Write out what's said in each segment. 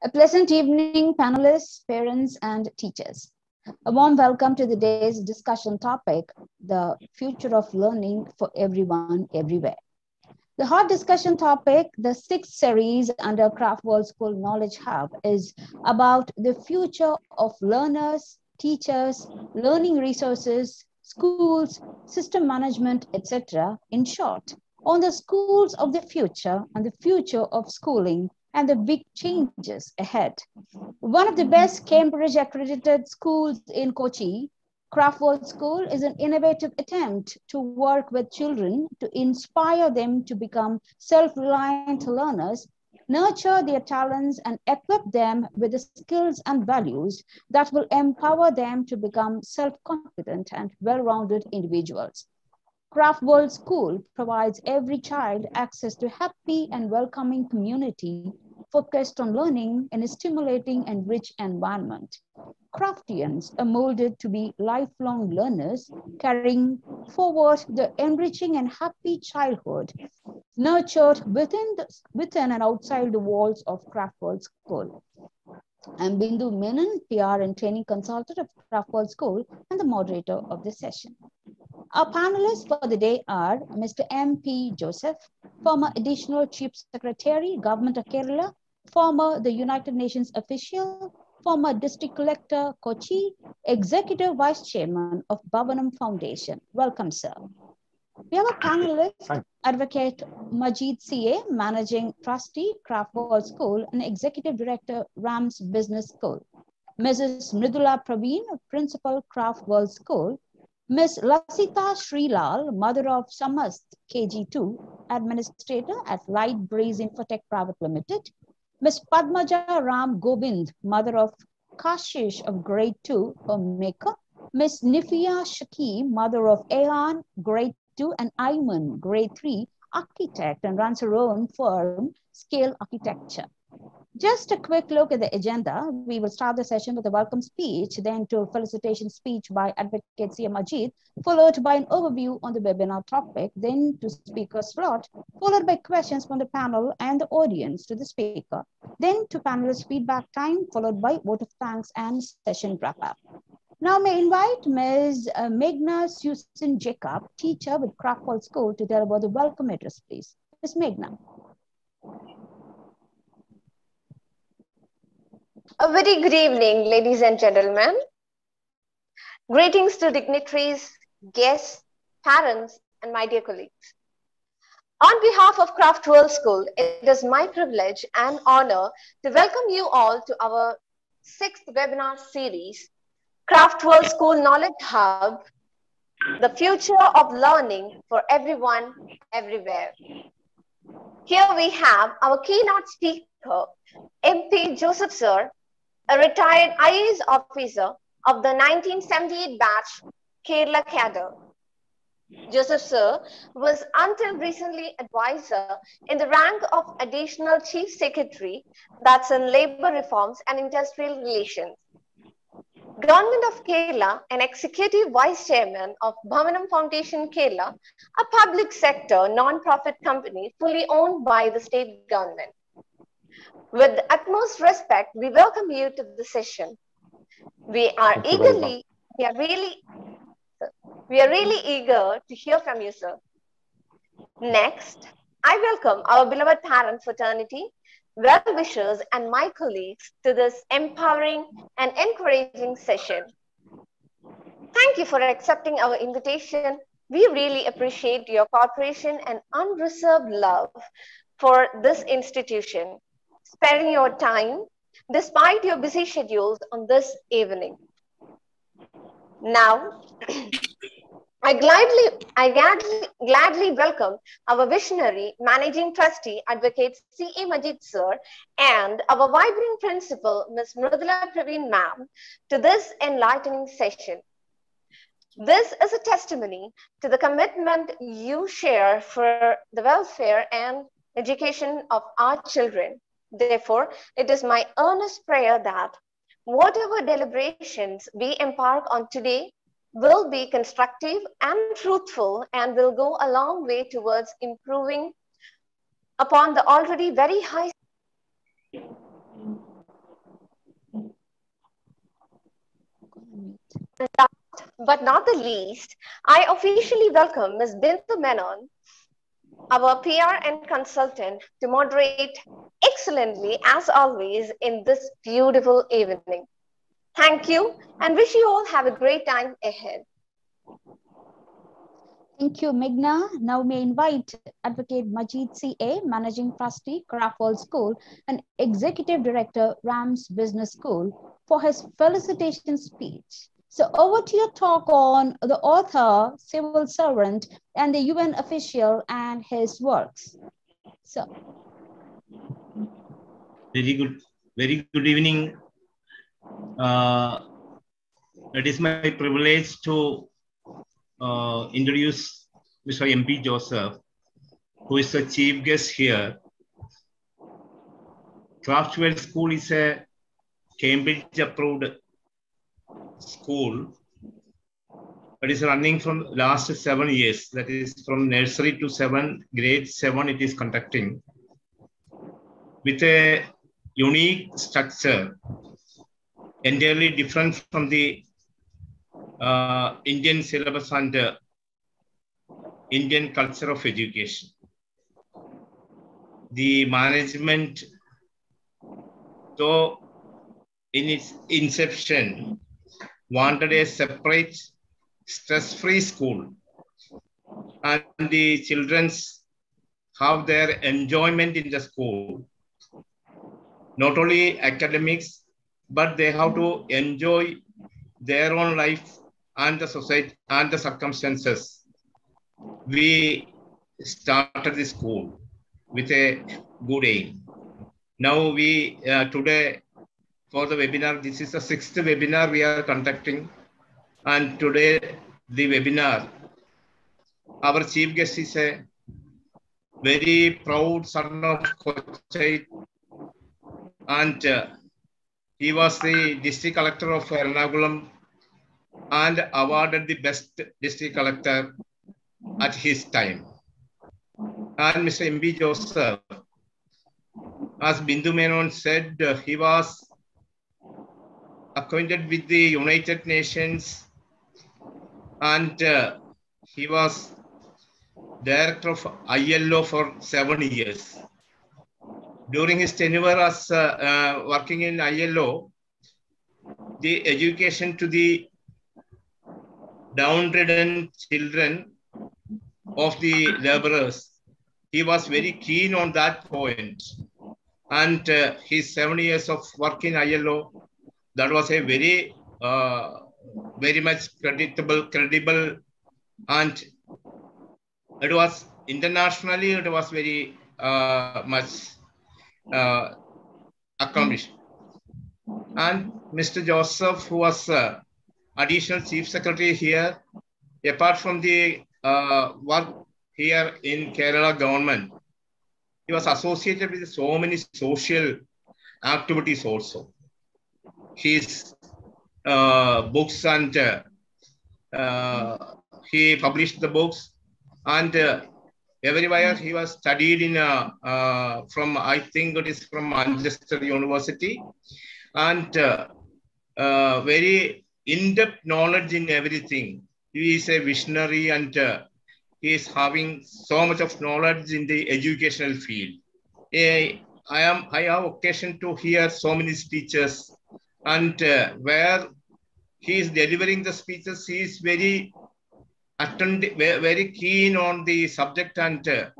A pleasant evening, panelists, parents, and teachers. A warm welcome to the day's discussion topic, the future of learning for everyone, everywhere. The hot discussion topic, the sixth series under Craft World School Knowledge Hub is about the future of learners, teachers, learning resources, schools, system management, etc. In short, on the schools of the future and the future of schooling and the big changes ahead. One of the best Cambridge accredited schools in Kochi, Craftworld School is an innovative attempt to work with children to inspire them to become self-reliant learners, nurture their talents and equip them with the skills and values that will empower them to become self-confident and well-rounded individuals. Craftworld School provides every child access to a happy and welcoming community focused on learning in a stimulating and rich environment. Craftians are molded to be lifelong learners, carrying forward the enriching and happy childhood nurtured within, the, within and outside the walls of Craftworld School. I'm Bindu Menon, PR and training consultant of Craftworld School and the moderator of this session. Our panelists for the day are Mr. M.P. Joseph, former Additional Chief Secretary, Government of Kerala, former the United Nations official, former District Collector, Kochi, Executive Vice Chairman of Bhavanam Foundation. Welcome, sir. We have a panelist, Advocate Majid CA, Managing Trustee, Craft World School, and Executive Director, Rams Business School. Mrs. Mridula Praveen, Principal Craft World School, Ms. Lasita Srilal, mother of Samast KG2, administrator at Light Breeze Infotech Private Limited. Ms. Padmaja Ram Gobind, mother of Kashish of Grade 2, homemaker. Ms. Nifia Shaki, mother of Ayan, Grade 2, and Ayman, Grade 3, architect and runs her own firm, Scale Architecture. Just a quick look at the agenda. We will start the session with a welcome speech, then to a felicitation speech by Advocate C.A. Majid, followed by an overview on the webinar topic, then to speaker slot, followed by questions from the panel and the audience to the speaker, then to panelist feedback time, followed by vote of thanks and session wrap up. Now may invite Ms. Uh, Meghna Susan Jacob, teacher with Craftworld School to deliver the welcome address, please. Ms. Meghna. A very good evening, ladies and gentlemen. Greetings to dignitaries, guests, parents, and my dear colleagues. On behalf of Craftworld School, it is my privilege and honor to welcome you all to our sixth webinar series, Craftworld School Knowledge Hub, the future of learning for everyone, everywhere. Here we have our keynote speaker, MP Joseph Sir, a retired IAS officer of the 1978 batch Kerala cadre. Joseph Sir was until recently advisor in the rank of additional chief secretary, that's in labor reforms and industrial relations. Government of Kerala and executive vice chairman of Bhavanam Foundation Kerala, a public sector non-profit company fully owned by the state government. With the utmost respect, we welcome you to the session. We are eagerly, we are really, we are really eager to hear from you, sir. Next, I welcome our beloved parent fraternity, well-wishers, and my colleagues to this empowering and encouraging session. Thank you for accepting our invitation. We really appreciate your cooperation and unreserved love for this institution, sparing your time despite your busy schedules on this evening. Now, I gladly, I gladly, gladly welcome our visionary managing trustee, Advocate C.A. Majid sir, and our vibrant principal, Ms. Mridula Praveen ma'am, to this enlightening session. This is a testimony to the commitment you share for the welfare and education of our children. Therefore, it is my earnest prayer that whatever deliberations we embark on today will be constructive and truthful and will go a long way towards improving upon the already very high. But not the least, I officially welcome Ms. Bindu Menon, our PR and consultant, to moderate excellently as always in this beautiful evening. Thank you and wish you all have a great time ahead. Thank you, Meghna. Now may I invite Advocate Majid C.A., Managing Trustee, Craftworld School, and Executive Director, Rams Business School, for his felicitation speech. So over to your talk on the author, civil servant, and the UN official and his works. So. Very good, very good evening. Uh, it is my privilege to uh, introduce Mr. MP Joseph, who is the chief guest here. Craftworld School is a Cambridge approved school but is running from last seven years. That is from nursery to seven, grade seven it is conducting with a unique structure, entirely different from the uh, Indian syllabus and uh, Indian culture of education. The management, though in its inception, wanted a separate stress-free school and the children's have their enjoyment in the school not only academics but they have to enjoy their own life and the society and the circumstances we started the school with a good aim now we uh, today for the webinar. This is the sixth webinar we are conducting. And today, the webinar, our chief guest is a very proud son of Kochi. And uh, he was the district collector of Ernakulam and awarded the best district collector at his time. And Mr. M.P. Joseph, as Bindu Menon said, uh, he was acquainted with the United Nations and uh, he was director of ILO for seven years. During his tenure as uh, uh, working in ILO, the education to the downtrodden children of the laborers, he was very keen on that point. And uh, his seven years of work in ILO that was a very, uh, very much creditable, credible, and it was internationally, it was very uh, much uh, accomplished. And Mr. Joseph, who was uh, additional chief secretary here, apart from the uh, work here in Kerala government, he was associated with so many social activities also his uh, books and uh, uh, he published the books and uh, everywhere he was studied in uh, uh, from I think it is from Manchester University and very in-depth knowledge in everything. He is a visionary and he is having so much of knowledge in the educational field. I am I have occasion to hear so many speeches and uh, where he is delivering the speeches, he is very attentive, very keen on the subject and uh,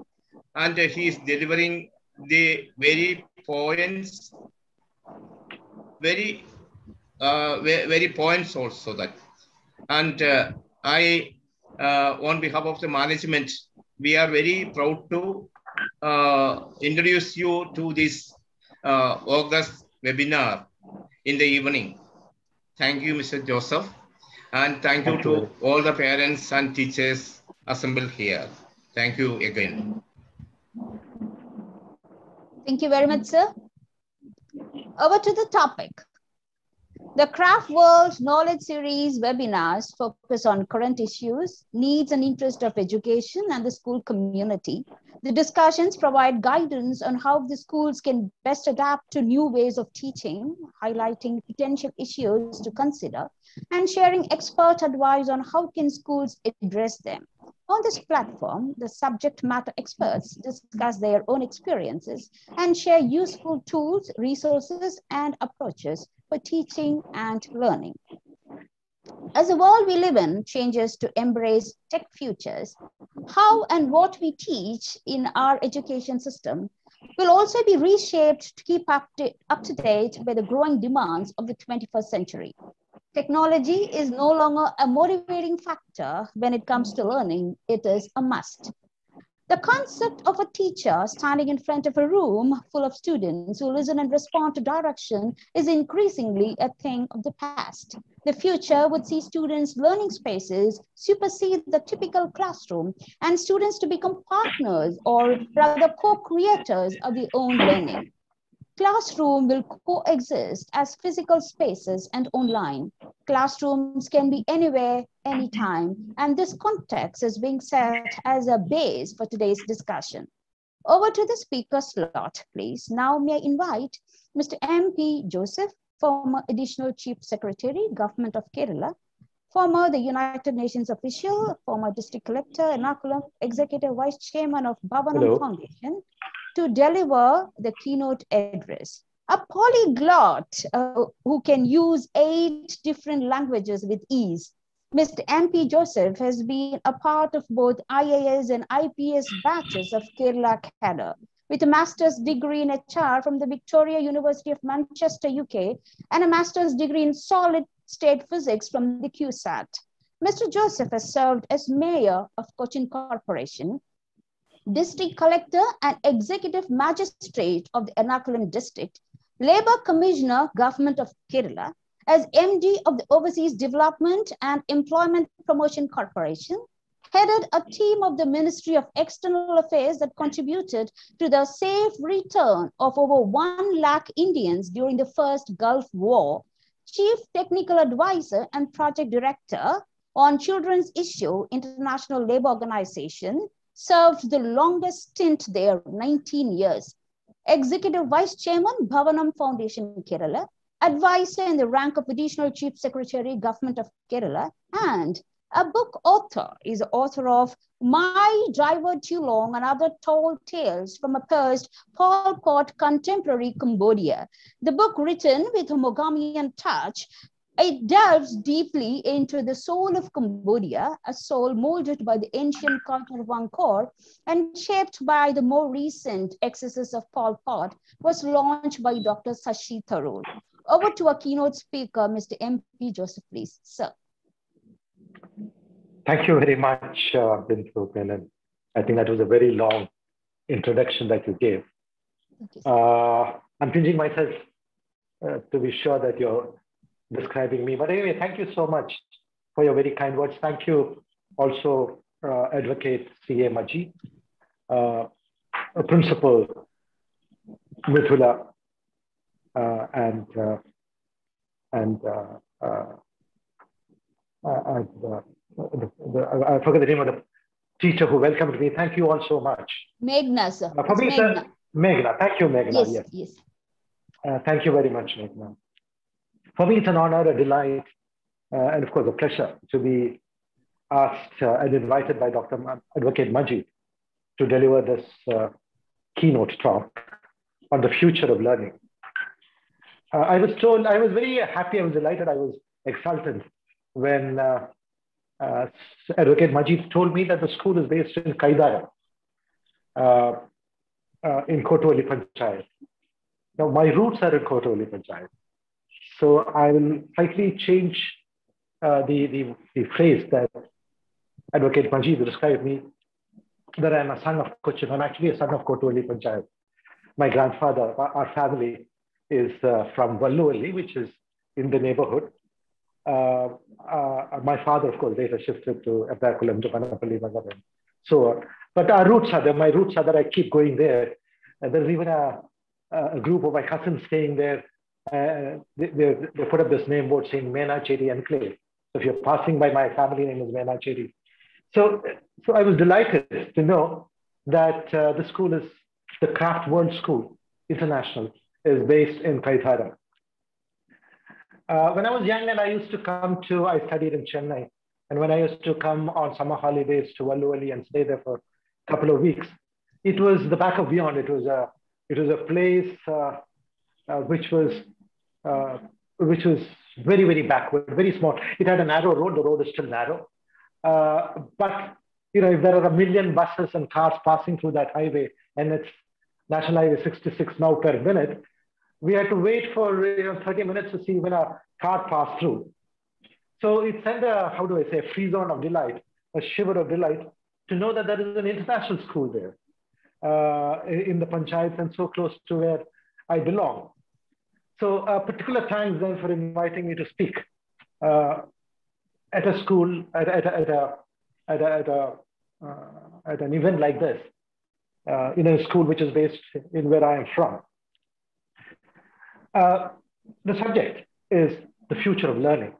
and he is delivering the very points, very uh, very points also that. And uh, I, uh, on behalf of the management, we are very proud to uh, introduce you to this August webinar in the evening. Thank you, Mr. Joseph. And thank, thank you, you to all the parents and teachers assembled here. Thank you again. Thank you very much, sir. Over to the topic. The Craft World Knowledge Series webinars focus on current issues, needs and interest of education and the school community The discussions provide guidance on how the schools can best adapt to new ways of teaching, highlighting potential issues to consider, and sharing expert advice on how can schools address them. On this platform, the subject matter experts discuss their own experiences and share useful tools, resources, and approaches for teaching and learning. As the world we live in changes to embrace tech futures, how and what we teach in our education system will also be reshaped to keep up to, up to date with the growing demands of the 21st century. Technology is no longer a motivating factor when it comes to learning, it is a must. The concept of a teacher standing in front of a room full of students who listen and respond to direction is increasingly a thing of the past. The future would see students' learning spaces supersede the typical classroom and students to become partners or rather co-creators of their own learning. Classroom will coexist as physical spaces and online. Classrooms can be anywhere, anytime, and this context is being set as a base for today's discussion. Over to the speaker slot, please. Now may I invite Mr. M.P. Joseph, former Additional Chief Secretary, Government of Kerala, former the United Nations official, former District Collector, Ernakulam Executive Vice Chairman of Bhavanam. Foundation, to deliver the keynote address. A polyglot uh, who can use eight different languages with ease. Mr. MP Joseph has been a part of both IAS and IPS batches of Kerala cadre. With a master's degree in HR from the Victoria University of Manchester, UK, and a master's degree in solid state physics from the CUSAT. Mr. Joseph has served as mayor of Cochin Corporation, district collector and executive magistrate of the Ernakulam district, labor commissioner, government of Kerala, as MD of the Overseas Development and Employment Promotion Corporation, headed a team of the Ministry of External Affairs that contributed to the safe return of over 1 lakh Indians during the first Gulf War, chief technical advisor and project director on Children's Issue International Labour Organization, served the longest stint there, 19 years. Executive Vice Chairman, Bhavanam Foundation, Kerala, advisor in the rank of Additional Chief Secretary, Government of Kerala, and a book author is the author of My Driver Too Long and Other Tall Tales from a Post Pol Pot Contemporary Cambodia. The book written with a Maughamian touch it delves deeply into the soul of Cambodia, a soul molded by the ancient culture of Angkor and shaped by the more recent excesses of Pol Pot, was launched by Dr. Shashi Tharoor. Over to our keynote speaker, Mr. M.P. Joseph, please. Sir. Thank you very much, uh, Bindu. I think that was a very long introduction that you gave. You. Uh, I'm pinching myself uh, to be sure that you're describing me. But anyway, thank you so much for your very kind words. Thank you also, uh, Advocate C.A. Majid, uh, Principal Mridula, uh, and uh, and uh, uh, and, the, the, I forget the name of the teacher who welcomed me. Thank you all so much. Meghna, sir. Uh, for It's me, Meghna. Meghna. Thank you, Meghna. Yes, yes. yes. Uh, thank you very much, Meghna. For me, it's an honor, a delight, uh, and of course, a pleasure to be asked uh, and invited by Dr. Advocate Majid to deliver this uh, keynote talk on the future of learning. Uh, I was told, I was very happy, I was delighted, I was exultant when uh, uh, Advocate Majid told me that the school is based in Kaithara in Kottuvally Panchayat. Now, my roots are in Kottuvally Panchayat. So I will slightly change uh, the, the, the phrase that Advocate Majid described me that I'm a son of Cochin. I'm actually a son of Kottuvally Panchayat. My grandfather, our family, is uh, from Valluvalli, which is in the neighborhood. Uh, uh, my father, of course, later shifted to Ernakulam, Japanapalli, Magadan, so on. But our roots are there. My roots are that I keep going there. And there's even a, a group of my cousins staying there. Uh, they, they, put up this name board saying Mena Chedi Enclave. So if you're passing by, my family name is Mena. So, so I was delighted to know that uh, the school is the Craft World School International is based in Kaithara. Uh, when I was young and I used to come to, I studied in Chennai. And when I used to come on summer holidays to Valluvalli and stay there for a couple of weeks, it was the back of beyond. It was a, it was a place uh, uh, which was, uh, which was very, very backward, very small. It had a narrow road. The road is still narrow. Uh, but, you know, if there are a million buses and cars passing through that highway and it's National Highway 66 now per minute, we had to wait for you know, 30 minutes to see when a car passed through. So it sent a, how do I say, a free zone of delight, a shiver of delight to know that there is an international school there uh, in the panchayat and so close to where I belong. So uh, particular thanks then for inviting me to speak uh, at a school, at, at, at, a, at, a, at, a, uh, at an event like this, uh, in a school which is based in where I am from. Uh, the subject is the future of learning.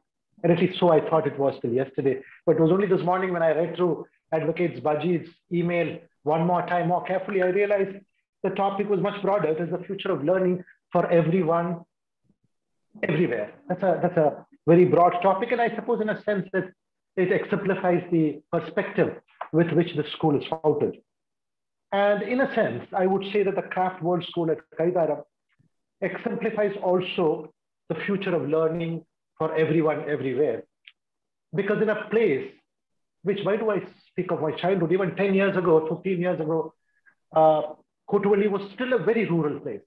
And at least so I thought it was till yesterday. But it was only this morning when I read through Advocate Majid's email one more time more carefully, I realized the topic was much broader. It is the future of learning for everyone, everywhere. That's a, that's a very broad topic. And I suppose in a sense that it exemplifies the perspective with which the school is founded. And in a sense, I would say that the Craft World School at Kaithara exemplifies also the future of learning for everyone everywhere. Because in a place, which why do I speak of my childhood, even 10 years ago, 15 years ago, uh, was still a very rural place.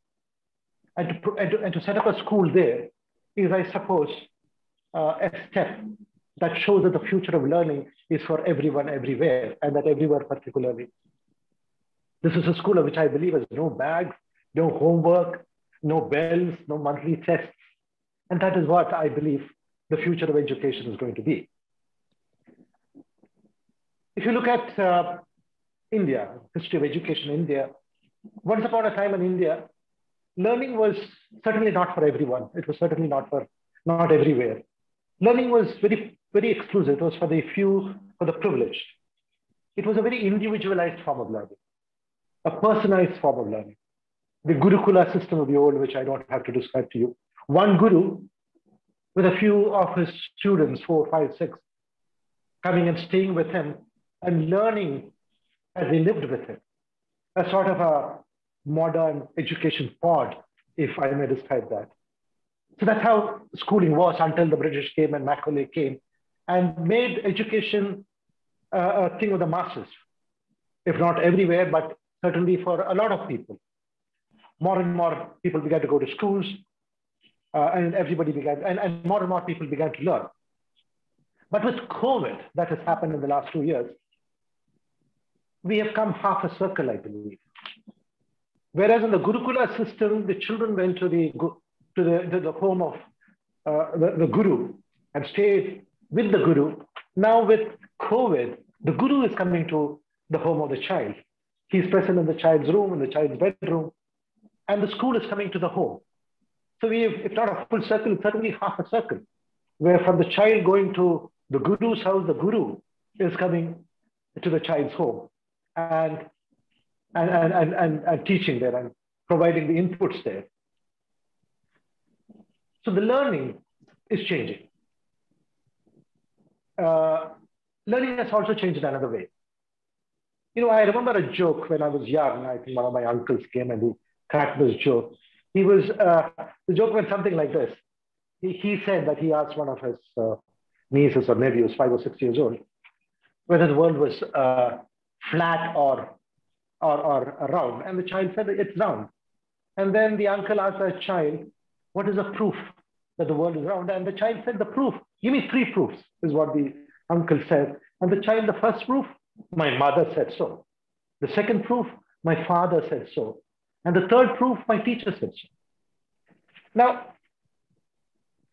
And to, and, to, and to set up a school there is, I suppose, uh, a step that shows that the future of learning is for everyone everywhere and that everywhere particularly. This is a school of which I believe has no bags, no homework, no bells, no monthly tests. And that is what I believe the future of education is going to be. If you look at uh, India, history of education in India, once upon a time in India, learning was certainly not for everyone. It was certainly not for not everywhere. Learning was very, very exclusive. It was for the few, for the privileged. It was a very individualized form of learning, a personalized form of learning the Gurukula system of the old, which I don't have to describe to you. One guru with a few of his students, four, five, six, coming and staying with him and learning as they lived with him. A sort of a modern education pod, if I may describe that. So that's how schooling was until the British came and Macaulay came and made education uh, a thing of the masses, if not everywhere, but certainly for a lot of people more and more people began to go to schools uh, and everybody began, and, and more and more people began to learn. But with COVID, that has happened in the last two years, we have come half a circle, I believe. Whereas in the Gurukula system, the children went to the, to the, to the home of uh, the, the Guru and stayed with the Guru. Now with COVID, the Guru is coming to the home of the child. He's present in the child's room, in the child's bedroom, and the school is coming to the home. So we have, if not a full circle, certainly half a circle, where from the child going to the guru's house, the guru is coming to the child's home and, and, and, and, and, teaching there and providing the inputs there. So the learning is changing. Uh, learning has also changed in another way. You know, I remember a joke when I was young. I think one of my uncles came and he cracked this joke. He was, uh, the joke went something like this. He, he said that he asked one of his uh, nieces or nephews, five or six years old, whether the world was uh, flat or, or, or round. And the child said, it's round. And then the uncle asked the child, what is the proof that the world is round? And the child said, the proof. Give me three proofs, is what the uncle said. And the child, the first proof, my mother said so. The second proof, my father said so. And the third proof, my teacher said so. Now,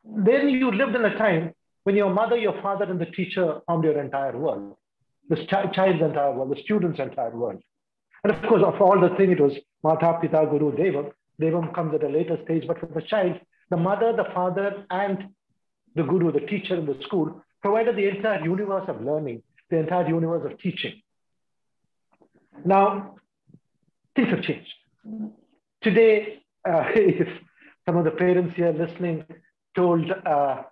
then you lived in a time when your mother, your father, and the teacher formed your entire world, the ch- child's entire world, the student's entire world. And of course, of all the things, it was Mata, Pita, Guru, Devam. Devam comes at a later stage, but for the child, the mother, the father, and the Guru, the teacher in the school, provided the entire universe of learning, the entire universe of teaching. Now, things have changed. Today, uh, if some of the parents here listening told uh,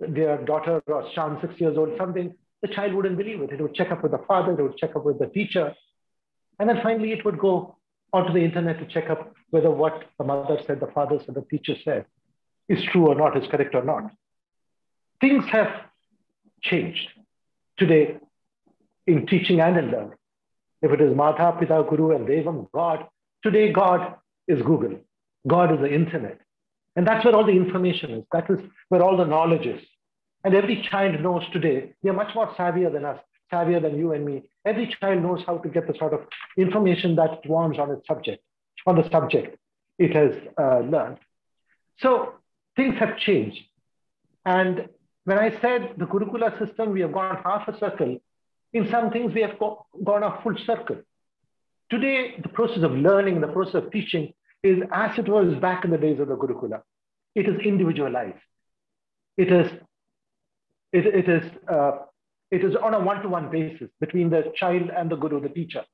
their daughter or son, six years old, something, the child wouldn't believe it. It would check up with the father, it would check up with the teacher. And then finally, it would go onto the internet to check up whether what the mother said, the father said, the teacher said is true or not, is correct or not. Things have changed today in teaching and in learning. If it is Mata, Pita, Guru, and Devam, God, today God is Google. God is the internet. And that's where all the information is. That is where all the knowledge is. And every child knows today, they are much more savvier than us, savvier than you and me. Every child knows how to get the sort of information that it wants on its subject, on the subject it has uh, learned. So things have changed. And when I said the Gurukula system, we have gone half a circle. In some things, we have go gone a full circle. Today, the process of learning, the process of teaching is as it was back in the days of the Gurukula. It is individualized. It is, it, it is, uh, it is on a one-to-one basis between the child and the guru, the teacher.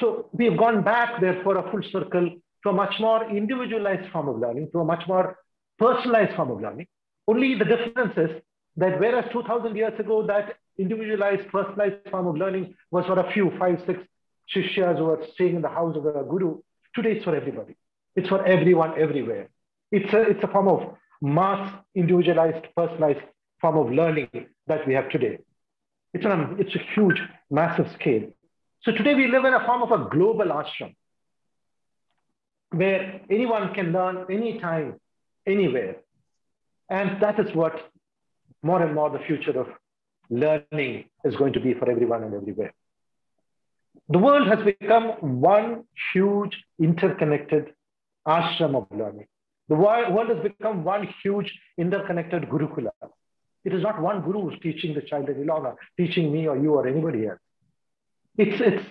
So we have gone back, therefore, a full circle to a much more individualized form of learning, to a much more personalized form of learning. Only the difference is that whereas 2000 years ago, that individualized, personalized form of learning was for a few, five, six shishyas who were staying in the house of a guru, today it's for everybody. It's for everyone, everywhere. It's a, it's a form of mass, individualized, personalized form of learning that we have today. It's, an, it's a huge, massive scale. So today we live in a form of a global ashram where anyone can learn anytime, anywhere. And that is what more and more the future of learning is going to be for everyone and everywhere. The world has become one huge interconnected ashram of learning. The world has become one huge interconnected gurukula. It is not one guru who's teaching the child any longer, teaching me or you or anybody else. It's, it's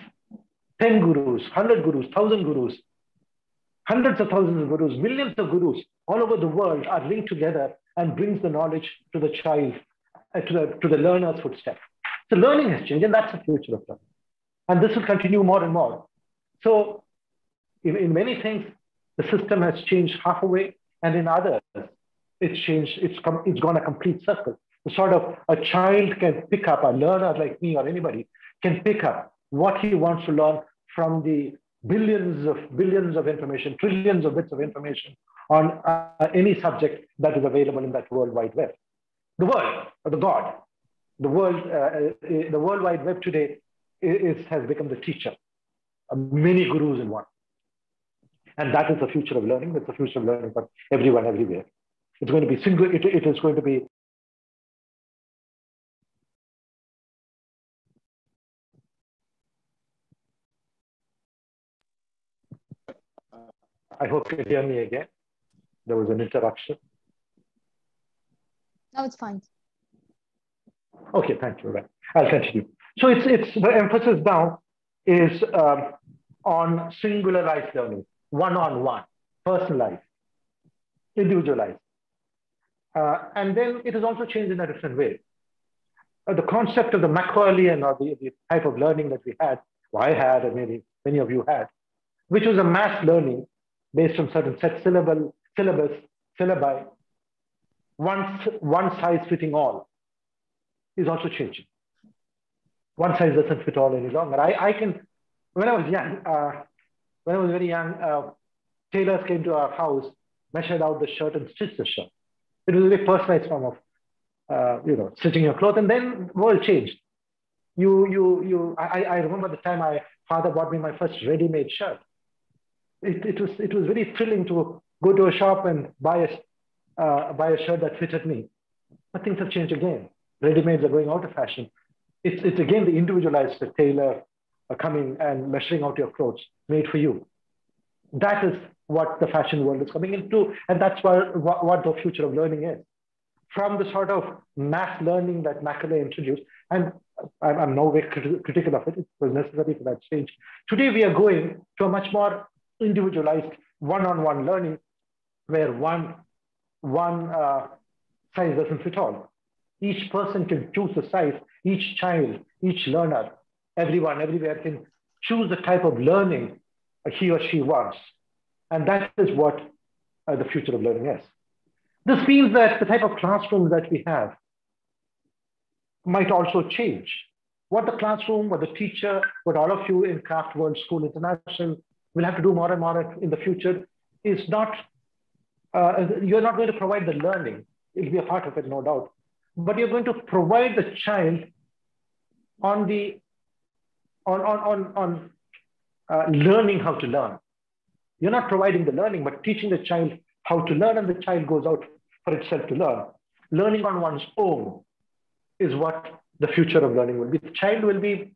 10 gurus, 100 gurus, 1,000 gurus, hundreds of thousands of gurus, millions of gurus all over the world are linked together and brings the knowledge to the child, uh, to, the, to the learner's footstep. So learning has changed, and that's the future of learning. And this will continue more and more. So in, in many things, the system has changed half a way, and in others, it's changed, it's, come, it's gone a complete circle. Sort of a child can pick up, a learner like me or anybody can pick up what he wants to learn from the billions of billions of information, trillions of bits of information on uh, any subject that is available in that World Wide Web. The world, or the God, the world, uh, uh, the World Wide Web today is, has become the teacher, many gurus in one. And that is the future of learning. That's the future of learning for everyone, everywhere. It's going to be single, it, it is going to be I hope you hear me again. There was an interruption. No, it's fine. Okay, thank you. Right. I'll continue. So it's, it's the emphasis now is um, on singularized learning, one-on-one, personalized, individualized. Uh, and then it has also changed in a different way. Uh, the concept of the Macaulayan or the, the type of learning that we had, I had, and maybe many of you had, which was a mass learning based on certain set syllable, syllabus, syllabi, one, one size fitting all is also changing. One size doesn't fit all any longer. I, I can, when I was young, uh, when I was very young, uh, tailors came to our house, measured out the shirt and stitched the shirt. It was a very personalized form of, uh, you know, stitching your clothes. And then world changed. You, you, you. I, I remember the time my father bought me my first ready-made shirt it, it, was, it was very thrilling to go to a shop and buy a, uh, buy a shirt that fitted me. But things have changed again. Ready-mades are going out of fashion. It's, it's again the individualized the tailor uh, coming and measuring out your clothes made for you. That is what the fashion world is coming into, and that's what, what, what the future of learning is. From the sort of mass learning that Macaulay introduced, and I'm, I'm no way critical of it, it was necessary for that stage. Today we are going to a much more individualized one-on-one learning where one, one uh, size doesn't fit all. Each person can choose a size, each child, each learner, everyone, everywhere can choose the type of learning he or she wants. And that is what uh, the future of learning is. This means that the type of classrooms that we have might also change. What the classroom, what the teacher, what all of you in Craft World School International will have to do more and more in the future is not, uh, you're not going to provide the learning. It'll be a part of it, no doubt. But you're going to provide the child on the, on, on, on, on uh, learning how to learn. You're not providing the learning, but teaching the child how to learn, and the child goes out for itself to learn. Learning on one's own is what the future of learning will be. The child will be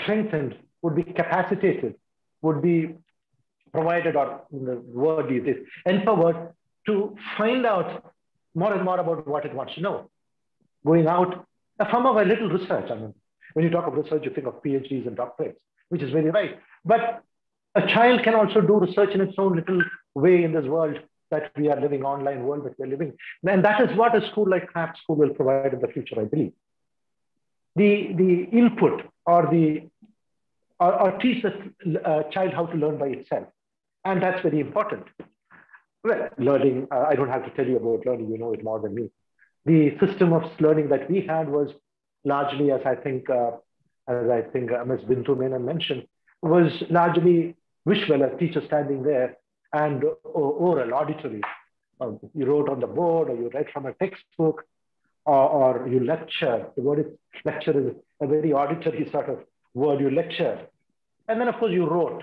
strengthened, would be capacitated, would be provided, or in the word is this, empowered to find out more and more about what it wants to know. Going out, uh, a form of a little research. I mean, when you talk of research, you think of PhDs and doctorates, which is very right. But a child can also do research in its own little way in this world that we are living online world that we're living. And that is what a school like Craft School will provide in the future, I believe. The, the input or the or, or teach the uh, child how to learn by itself. And that's very important. Well, learning, uh, I don't have to tell you about learning, you know it more than me. The system of learning that we had was largely, as I think, uh, as I think uh, Ms. Bindu Menon mentioned, was largely visual, a teacher standing there and oral, auditory. Um, you wrote on the board or you read from a textbook or, or you lecture. The word is lecture is a very auditory sort of word, you lecture. And then of course you wrote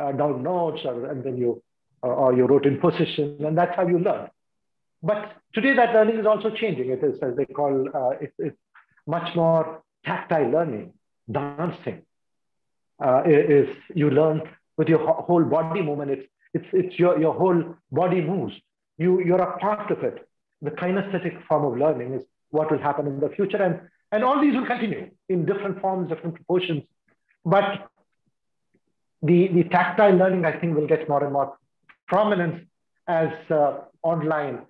uh, down notes or, and then you, uh, or you wrote in position and that's how you learn. But today that learning is also changing. It is, as they call, uh, it, it's much more tactile learning, dancing. Uh, is you learn with your whole body movement. It's, it's, it's your, your whole body moves. You, you're a part of it. The kinesthetic form of learning is what will happen in the future. And, and all these will continue in different forms, different proportions. But the, the tactile learning, I think, will get more and more prominence as uh, online,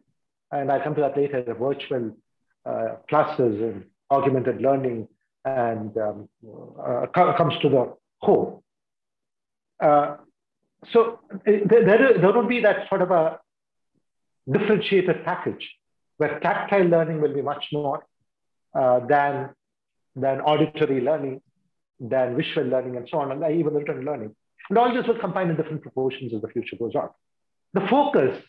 and I'll come to that later, the virtual uh, classes and augmented learning and um, uh, comes to the whole. Uh, so there, there will be that sort of a differentiated package where tactile learning will be much more uh, than, than auditory learning, than visual learning, and so on, and even written learning. And all this will combine in different proportions as the future goes on. The focus,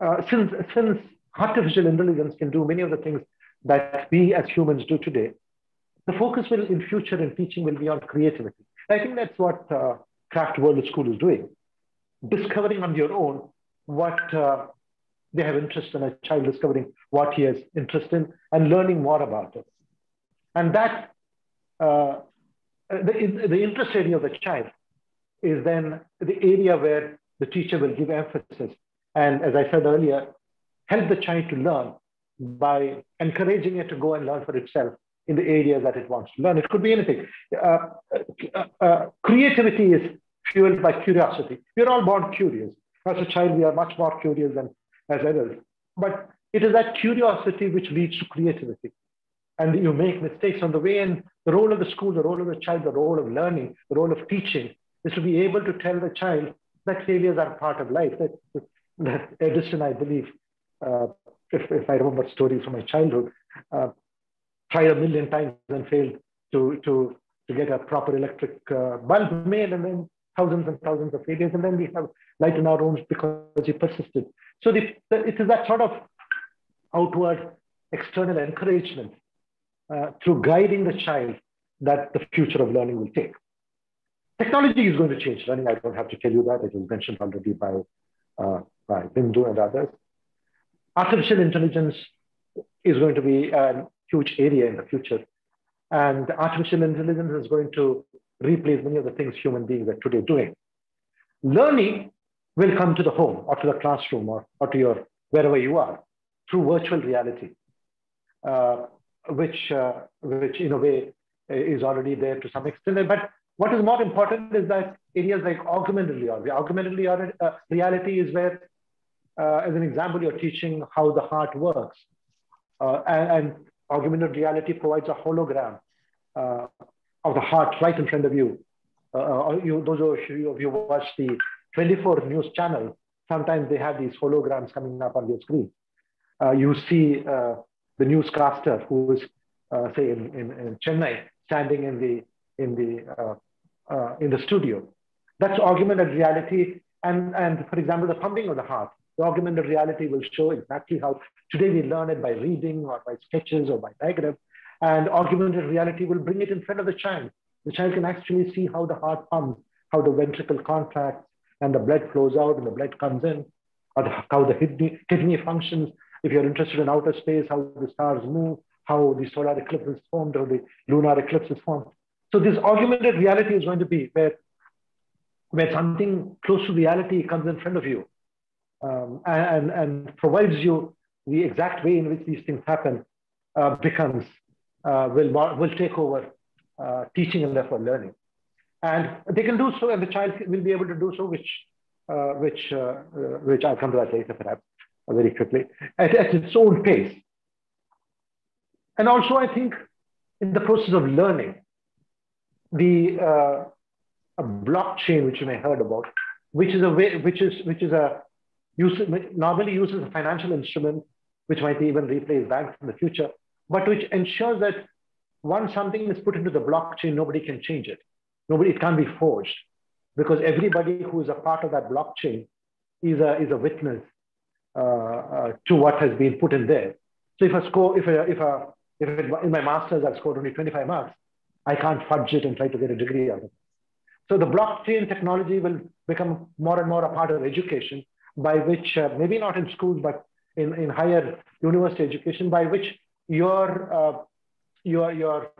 uh, since, since artificial intelligence can do many of the things that we as humans do today, the focus will in future in teaching will be on creativity. I think that's what uh, Craft World School is doing. Discovering on your own what uh, they have interest in, a child discovering what he has interest in and learning more about it. And that, uh, the, the interest area of the child is then the area where the teacher will give emphasis. And as I said earlier, help the child to learn by encouraging it to go and learn for itself in the area that it wants to learn. It could be anything. Uh, uh, uh, creativity is fueled by curiosity. We're all born curious. As a child, we are much more curious than as adults. But it is that curiosity which leads to creativity. And you make mistakes on the way. And the role of the school, the role of the child, the role of learning, the role of teaching is to be able to tell the child that failures are part of life. That, that Edison, I believe, uh, if, if I remember stories from my childhood, uh, tried a million times and failed to, to, to get a proper electric uh, bulb made and then thousands and thousands of failures. And then we have light in our rooms because he persisted. So the, the, it is that sort of outward external encouragement uh, through guiding the child that the future of learning will take. Technology is going to change learning. I don't have to tell you that. It was mentioned already by, uh, by Bindu and others. Artificial intelligence is going to be a huge area in the future. And artificial intelligence is going to replace many of the things human beings are today doing. Learning will come to the home or to the classroom or, or to your wherever you are through virtual reality, uh, which, uh, which in a way is already there to some extent. But what is more important is that areas like augmented reality, augmented reality uh, is where, uh, as an example, you're teaching how the heart works. Uh, and, and, augmented reality provides a hologram uh, of the heart right in front of you. Uh, you those of you, who watch the 24 news channel, sometimes they have these holograms coming up on your screen. Uh, you see uh, the newscaster who is, uh, say, in, in, in, Chennai, standing in the in the uh, uh, in the studio. That's augmented reality. And, and for example, the pumping of the heart, the augmented reality will show exactly how today we learn it by reading or by sketches or by diagram. And augmented reality will bring it in front of the child. The child can actually see how the heart pumps, how the ventricle contracts, and the blood flows out and the blood comes in, or how the kidney, kidney functions. If you're interested in outer space, how the stars move, how the solar eclipse is formed, or the lunar eclipse is formed. So this augmented reality is going to be where, where something close to reality comes in front of you um, and, and provides you the exact way in which these things happen uh, becomes, uh, will, will take over uh, teaching and therefore learning. And they can do so, and the child will be able to do so, which, uh, which, uh, which I'll come to that later perhaps very quickly, at, at its own pace. And also, I think in the process of learning, the uh, blockchain, which you may have heard about, which is a way, which is which is a use, normally uses a financial instrument, which might even replace banks in the future, but which ensures that once something is put into the blockchain, nobody can change it. Nobody, it can't be forged because everybody who is a part of that blockchain is a, is a witness uh, uh, to what has been put in there. So if a score, if a, if a, if it, in my master's I've scored only 25 marks, I can't fudge it and try to get a degree out of it. So the blockchain technology will become more and more a part of education by which, uh, maybe not in schools, but in, in higher university education, by which your, uh, your, your,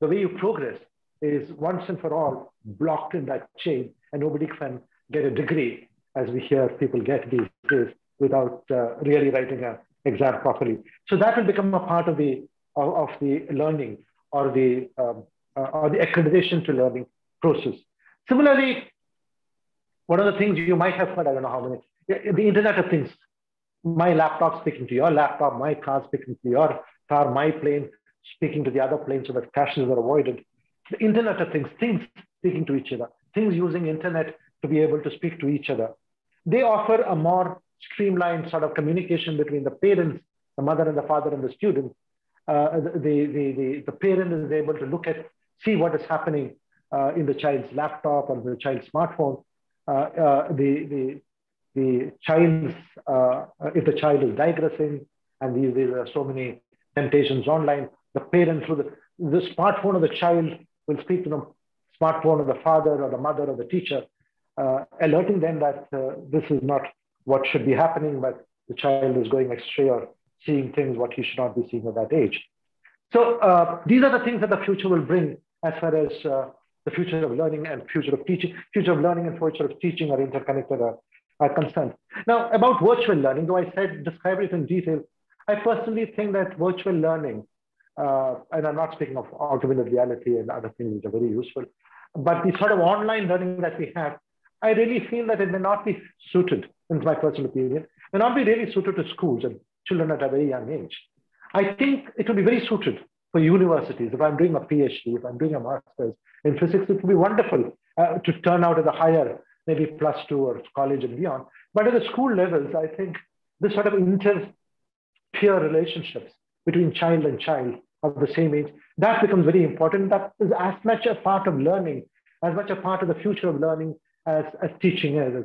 the way you progress is once and for all blocked in that chain and nobody can get a degree as we hear people get these days without uh, really writing an exam properly. So that will become a part of the, of, of the learning or the um, uh, or the accreditation to learning process. Similarly, one of the things you might have heard, I don't know how many, the Internet of Things. My laptop speaking to your laptop, my car speaking to your car, my plane speaking to the other plane so that crashes are avoided. The Internet of Things, things speaking to each other, things using Internet to be able to speak to each other. They offer a more streamlined sort of communication between the parents, the mother and the father and the student. Uh, the, the, the, the parent is able to look at see what is happening uh, in the child's laptop or the child's smartphone. Uh, uh, the, the, the child's, if the child is digressing, and these, there are so many temptations online, the parent through the, the smartphone of the child will speak to the smartphone of the father or the mother or the teacher, uh, alerting them that uh, this is not what should be happening, but the child is going astray or seeing things what he should not be seeing at that age. So uh, these are the things that the future will bring as far as uh, the future of learning and future of teaching, future of learning and future of teaching are interconnected are, are concerned. Now, about virtual learning, though I said describe it in detail, I personally think that virtual learning, uh, and I'm not speaking of augmented reality and other things which are very useful, but the sort of online learning that we have, I really feel that it may not be suited, in my personal opinion, may not be really suited to schools and children at a very young age. I think it would be very suited for universities, if I'm doing a PhD, if I'm doing a master's in physics, it would be wonderful uh, to turn out at a higher, maybe plus two or college and beyond. But at the school levels, I think this sort of inter-peer relationships between child and child of the same age, that becomes very important. That is as much a part of learning, as much a part of the future of learning as, as teaching is.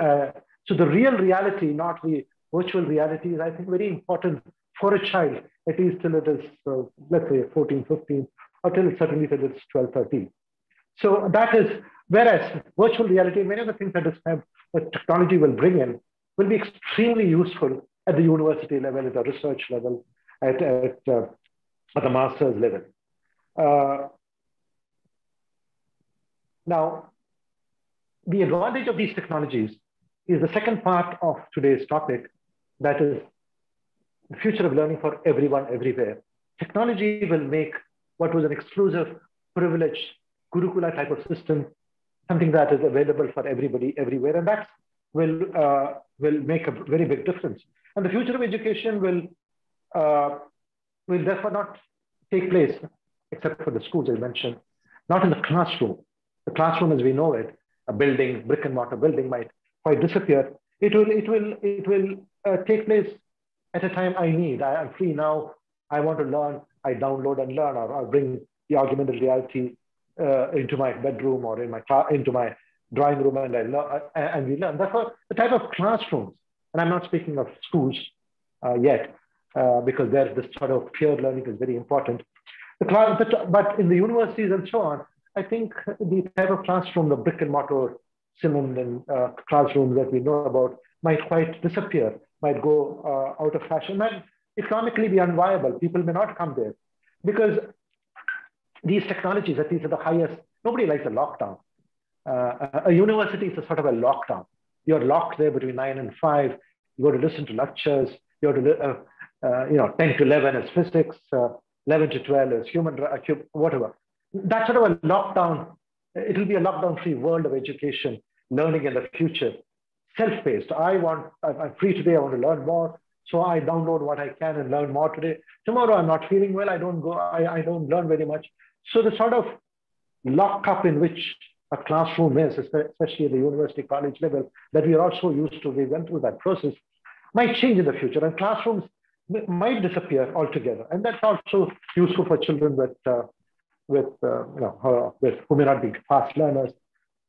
Uh, so the real reality, not the virtual reality, is I think very important for a child, at least till it is, uh, let's say 14, 15, or till certainly till it's 12, 13. So that is, whereas virtual reality, many of the things that describe that technology will bring in will be extremely useful at the university level, at the research level, at, at, uh, at the master's level. Uh, now, the advantage of these technologies is the second part of today's topic, that is the future of learning for everyone, everywhere. Technology will make what was an exclusive, privileged Gurukula type of system something that is available for everybody, everywhere. And that will, uh, will make a very big difference. And the future of education will, uh, will therefore not take place, except for the schools I mentioned, not in the classroom. The classroom as we know it, a building, brick and mortar building might quite disappear. It will, it will, it will uh, take place at a time I need. I am free now. I want to learn. I download and learn, or, or bring the augmented reality uh, into my bedroom or in my car, into my drawing room, and I learn, and we learn. That's the type of classrooms. And I'm not speaking of schools uh, yet, uh, because there's this sort of peer learning is very important. The class, but, but in the universities and so on, I think the type of classroom, the brick and mortar cement and uh, classrooms that we know about might quite disappear, might go uh, out of fashion, might economically be unviable. People may not come there because these technologies, at least at the highest, nobody likes a lockdown. Uh, a university is a sort of a lockdown. You're locked there between nine and five. You go to listen to lectures. You go to, uh, uh, you know, 10 to 11 is physics, uh, 11 to 12 is human, uh, whatever. That sort of a lockdown, it'll be a lockdown-free world of education, learning in the future, self-paced. I want, I'm free today, I want to learn more. So I download what I can and learn more today. Tomorrow I'm not feeling well, I don't go, I, I don't learn very much. So the sort of lockup in which a classroom is, especially at the university college level, that we are also used to, we went through that process, might change in the future. And classrooms might disappear altogether. And that's also useful for children with, uh, with, uh, you know, uh, with who may not be fast learners,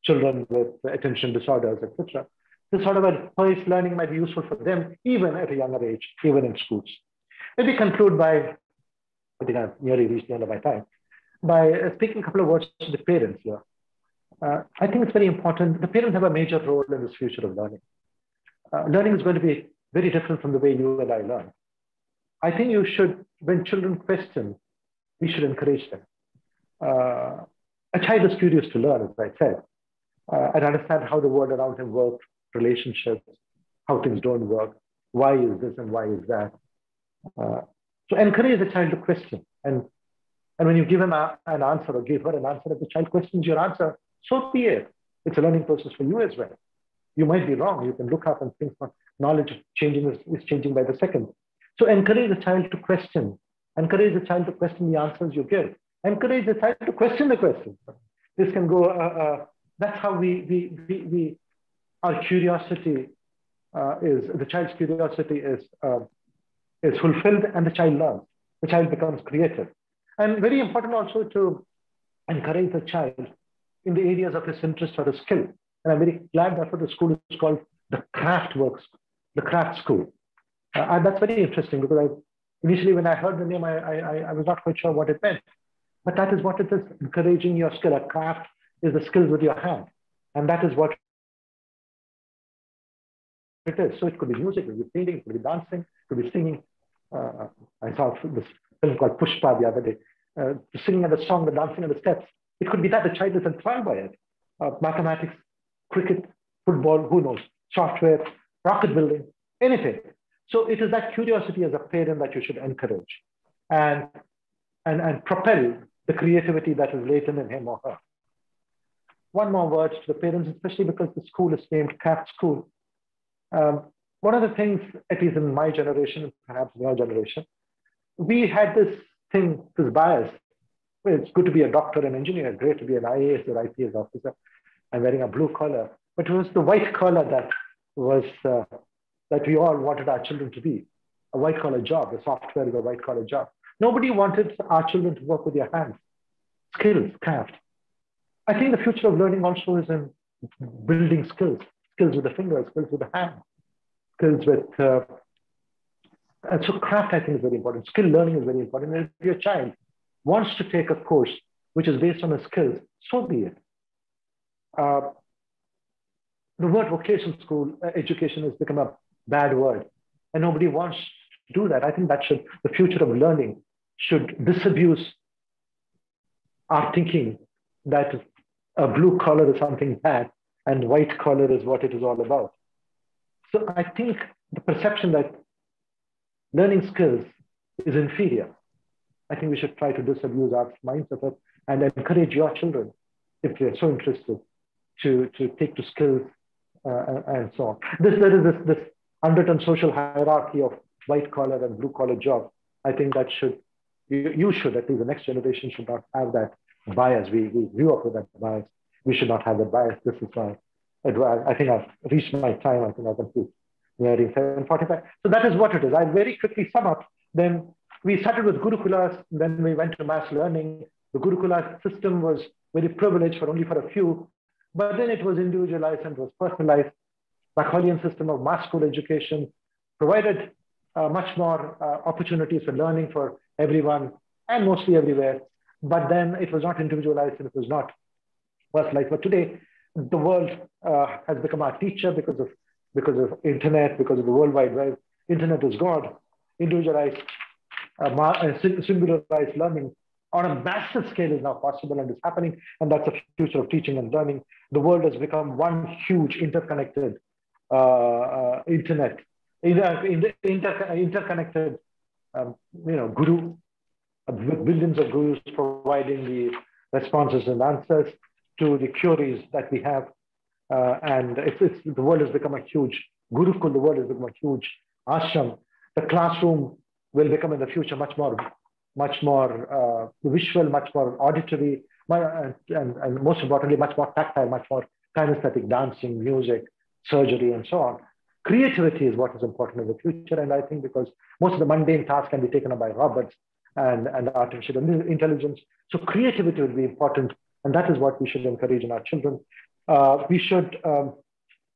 children with attention disorders, etc. This sort of a place learning might be useful for them even at a younger age, even in schools. Let me conclude by, I think I've nearly reached the end of my time, by uh, speaking a couple of words to the parents here. Uh, I think it's very important. The parents have a major role in this future of learning. Uh, learning is going to be very different from the way you and I learn. I think you should, when children question, we should encourage them. Uh, a child is curious to learn, as I said, uh, and understand how the world around him works, relationships, how things don't work, why is this and why is that. Uh, so encourage the child to question. And, and when you give him a, an answer or give her an answer, if the child questions your answer, so be it. It's a learning process for you as well. You might be wrong. You can look up and think knowledge changing is, is changing by the second. So encourage the child to question. Encourage the child to question the answers you give. Encourage the child to question the questions. This can go, uh, uh, that's how we, we, we, we our curiosity uh, is, the child's curiosity is, uh, is fulfilled and the child learns. The child becomes creative. And very important also to encourage the child in the areas of his interest or his skill. And I'm very glad that's what the school is called the craft works, the craft school. Uh, that's very interesting because I, initially when I heard the name, I, I, I was not quite sure what it meant. But that is what it is, encouraging your skill. A craft is the skills with your hand. And that is what it is. So it could be music, it could be painting, it could be dancing, it could be singing. Uh, I saw this film called Pushpa the other day. Uh, the singing and the song, the dancing and the steps. It could be that the child is enthralled by it. Uh, mathematics, cricket, football, who knows, software, rocket building, anything. So it is that curiosity as a parent that you should encourage and, and, and propel the creativity that is latent in him or her. One more word to the parents, especially because the school is named Craft School. Um, one of the things, at least in my generation, perhaps in your generation, we had this thing, this bias Well, it's good to be a doctor and engineer, great to be an IAS or IPS officer. I'm wearing a blue collar, but it was the white collar that was uh, that we all wanted our children to be. A white collar job, the software is a white collar job. Nobody wanted our children to work with their hands, skills, craft. I think the future of learning also is in building skills, skills with the fingers, skills with the hand, skills with. Uh, and so craft, I think, is very important. Skill learning is very important. And if you're child, wants to take a course which is based on his skills, so be it. Uh, the word vocational school uh, education has become a bad word, and nobody wants to do that. I think that should, the future of learning should disabuse our thinking that a blue collar is something bad and white collar is what it is all about. So I think the perception that learning skills is inferior I think we should try to disabuse our minds of it and encourage your children, if they're so interested, to, to take to skills uh, and so on. This, there is this, this unwritten social hierarchy of white collar and blue collar jobs. I think that should, you, you should, at least the next generation should not have that. bias. We, we grew up with that bias. We should not have that bias. This is why I think I've reached my time. I think I can see nearing 745. So that is what it is. I very quickly sum up. Then we started with Gurukulas, then we went to mass learning. The Gurukula system was very privileged for only for a few, but then it was individualized and was personalized. Macaulayan system of mass school education provided uh, much more uh, opportunities for learning for everyone and mostly everywhere. But then it was not individualized and it was not personalized. But today, the world uh, has become our teacher because of because of internet, because of the World Wide Web. Internet is God. Individualized, uh, uh singularized learning on a massive scale is now possible and is happening. And that's the future of teaching and learning. The world has become one huge interconnected uh, uh, internet, inter, inter, interconnected, um, you know, guru, with billions of gurus providing the responses and answers to the queries that we have. Uh, and it's, it's, the world has become a huge gurukul, the world has become a huge ashram. The classroom will become in the future much more, much more uh, visual, much more auditory, and, and, and most importantly, much more tactile, much more kinesthetic, dancing, music, surgery, and so on. Creativity is what is important in the future. And I think because most of the mundane tasks can be taken up by robots and, and artificial intelligence. So creativity will be important and that is what we should encourage in our children. Uh, we, should, um,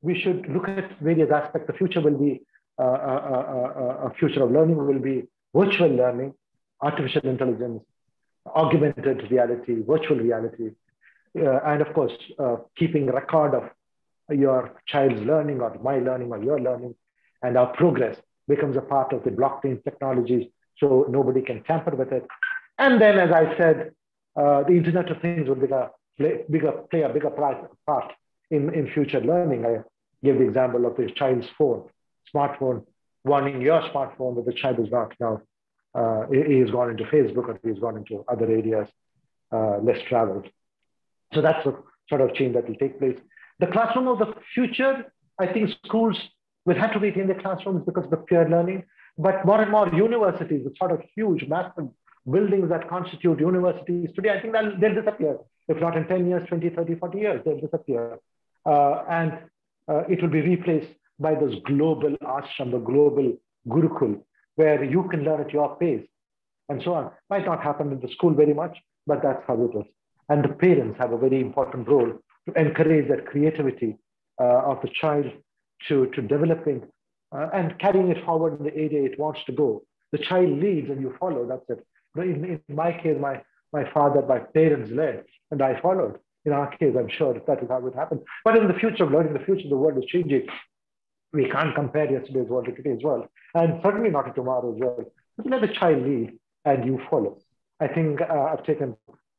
we should look at various aspects. The future will be uh, uh, a future of learning will be virtual learning, artificial intelligence, augmented reality, virtual reality, uh, and of course, uh, keeping record of your child's learning or my learning or your learning and our progress becomes a part of the blockchain technologies so nobody can tamper with it. And then, as I said, uh, the Internet of Things will bigger, play, bigger, play a bigger part in, in future learning. I gave the example of the child's phone, smartphone, warning your smartphone that the child is not now, uh, he has gone into Facebook or he's gone into other areas uh, less traveled. So that's the sort of change that will take place. The classroom of the future, I think schools will have to be in the classrooms because of the peer learning, but more and more universities, the sort of huge, massive buildings that constitute universities today, I think they'll, they'll disappear. If not in 10 years, 20, 30, 40 years, they'll disappear. Uh, and uh, it will be replaced by this global ashram, the global gurukul, where you can learn at your pace and so on. Might not happen in the school very much, but that's how it is. And the parents have a very important role to encourage that creativity uh, of the child to, to developing uh, and carrying it forward in the area it wants to go. The child leads and you follow, that's it. In, in my case, my, my father, my parents led, and I followed. In our case, I'm sure that is how it happened. But in the future of learning, the future, the world is changing. We can't compare yesterday's world to today's world, and certainly not to tomorrow's world. But let the child lead and you follow. I think uh, I've taken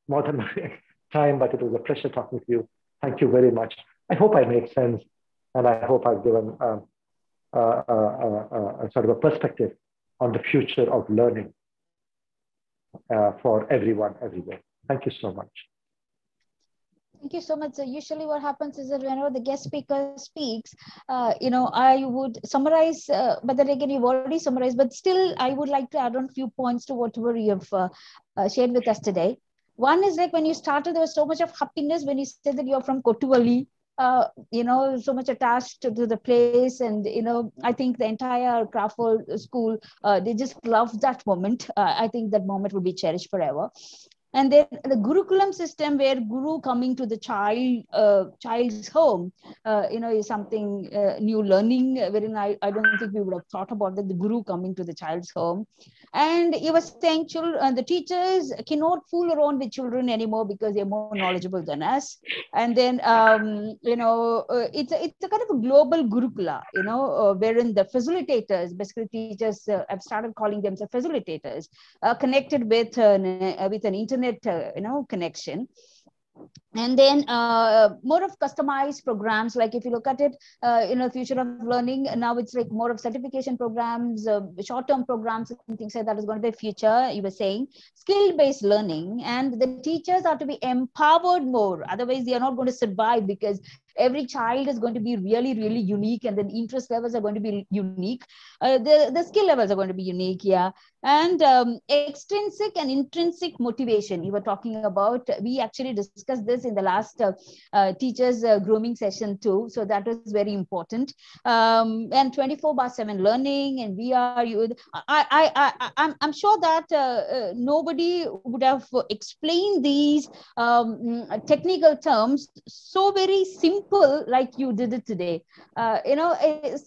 more than time, but it was a pleasure talking to you. Thank you very much. I hope I made sense, and I hope I've given um, uh, uh, uh, a sort of a perspective on the future of learning for everyone everywhere. Thank you so much. Thank you so much. So usually what happens is that whenever the guest speaker speaks, uh, you know, I would summarize, uh, but then again, you've already summarized, but still I would like to add on a few points to whatever you've uh, uh, shared with us today. One is like when you started, there was so much of happiness when you said that you're from Kottuvally, uh, you know, so much attached to, to, the place. And, you know, I think the entire Craftworld school, uh, they just love that moment. Uh, I think that moment will be cherished forever and then the gurukulam system where guru coming to the child uh, child's home uh, you know is something uh, new learning wherein I, I don't think we would have thought about that the guru coming to the child's home. And he was saying children uh, the teachers cannot fool around with children anymore because they're more knowledgeable than us. And then um, you know uh, it's a, it's a kind of a global gurukula you know uh, wherein the facilitators basically teachers have started calling themselves facilitators connected with with an internet internet, uh, you know, connection. And then uh, more of customized programs like if you look at it uh, you know future of learning now it's like more of certification programs uh, short-term programs and things like that is going to be future you were saying. Skill-based learning and the teachers are to be empowered more. Otherwise they are not going to survive because every child is going to be really, really unique, and then interest levels are going to be unique. Uh, the, the skill levels are going to be unique, yeah. And um, extrinsic and intrinsic motivation, you were talking about. We actually discussed this in the last uh, uh, teachers uh, grooming session too. So that was very important. Um, and 24 by 7 learning and VR. You, I, I, I, I'm, I'm sure that uh, uh, nobody would have explained these um, technical terms so very simple like you did it today. you know,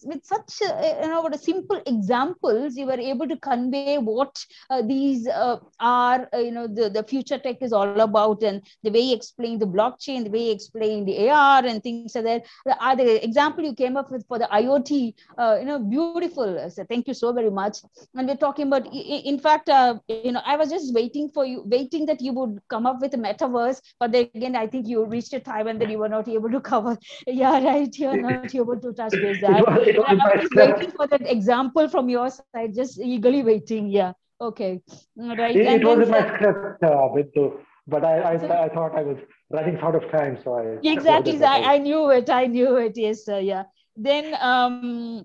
with such, you know, what simple examples, you were able to convey what uh, these uh, are, uh, you know, the, the future tech is all about and the way you explain the blockchain, the way you explain the AR and things like that. The, the example you came up with for the IoT, uh, you know, beautiful. So thank you so very much. And we're talking about, in fact, uh, you know, I was just waiting for you, waiting that you would come up with a metaverse, but then again, I think you reached a time and then you were not able to cover. Yeah, right. You're not able to touch base that. It was, it was I was waiting for that example from your side, just eagerly waiting. Yeah. Okay. Right. It, it was in my script, uh, Bindu, but I, I, I thought I was running out of time, so I. Exactly. I, I knew it. I knew it. Yes. Uh, yeah. Then um,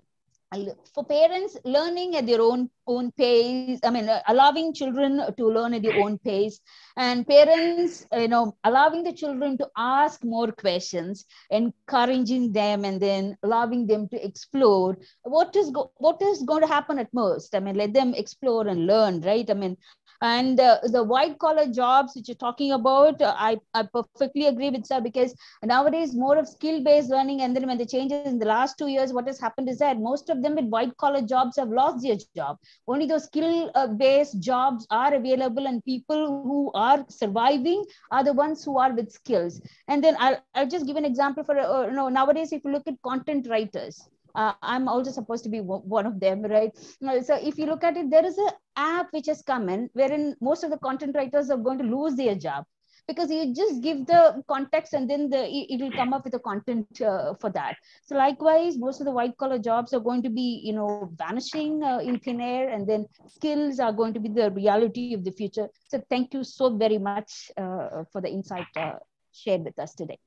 for parents learning at their own own pace i mean allowing children to learn at their own pace and parents you know allowing the children to ask more questions encouraging them and then allowing them to explore what is what is going to happen at most. I mean let them explore and learn right? I mean and uh, the white collar jobs which you're talking about, uh, I, I perfectly agree with sir because nowadays more of skill based learning. And then when the changes in the last two years, what has happened is that most of them with white collar jobs have lost their job. Only those skill based jobs are available, and people who are surviving are the ones who are with skills. And then I'll, I'll just give an example for, uh, you know, nowadays, if you look at content writers, uh, i'm also supposed to be one of them right? Uh, so if you look at it there is an app which has come in wherein most of the content writers are going to lose their job because you just give the context and then the it will come up with the content uh, for that. So likewise most of the white collar jobs are going to be you know vanishing uh, in thin air and then skills are going to be the reality of the future. So thank you so very much uh, for the insight uh, shared with us today.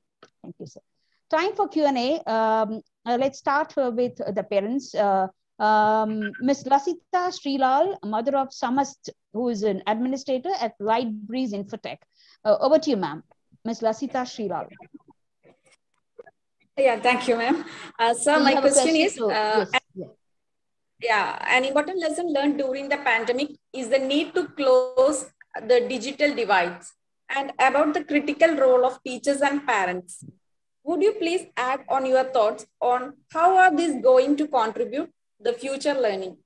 Thank you sir time for q&a um, uh, let's start with the parents. Uh, um, Ms. Lasita Srilal, mother of Samast, who is an administrator at Light Breeze Infotech. Uh, over to you, ma'am. Ms. Lasita Srilal. Yeah, thank you, ma'am. Uh, so my question, question, is, uh, yes, yeah. yeah, an important lesson learned during the pandemic is the need to close the digital divides and about the critical role of teachers and parents. Would you please add on your thoughts on how are these going to contribute the future learning?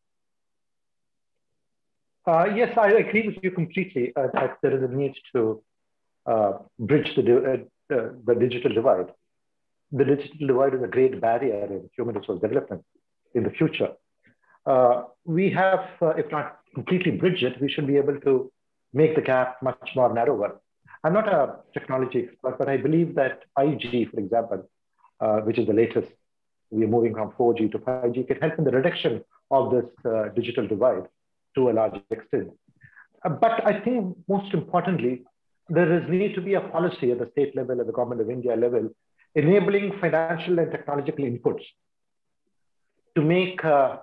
Uh, yes, I agree with you completely uh, that there is a need to uh, bridge the, uh, uh, the digital divide. The digital divide is a great barrier in human resource development in the future. Uh, we have, if not completely bridge it, we should be able to make the gap much more narrower. I'm not a technology expert, but I believe that 5G, for example, uh, which is the latest, we're moving from 4G to 5G, can help in the reduction of this uh, digital divide to a large extent. Uh, but I think most importantly, there is need to be a policy at the state level, at the government of India level, enabling financial and technological inputs to make uh,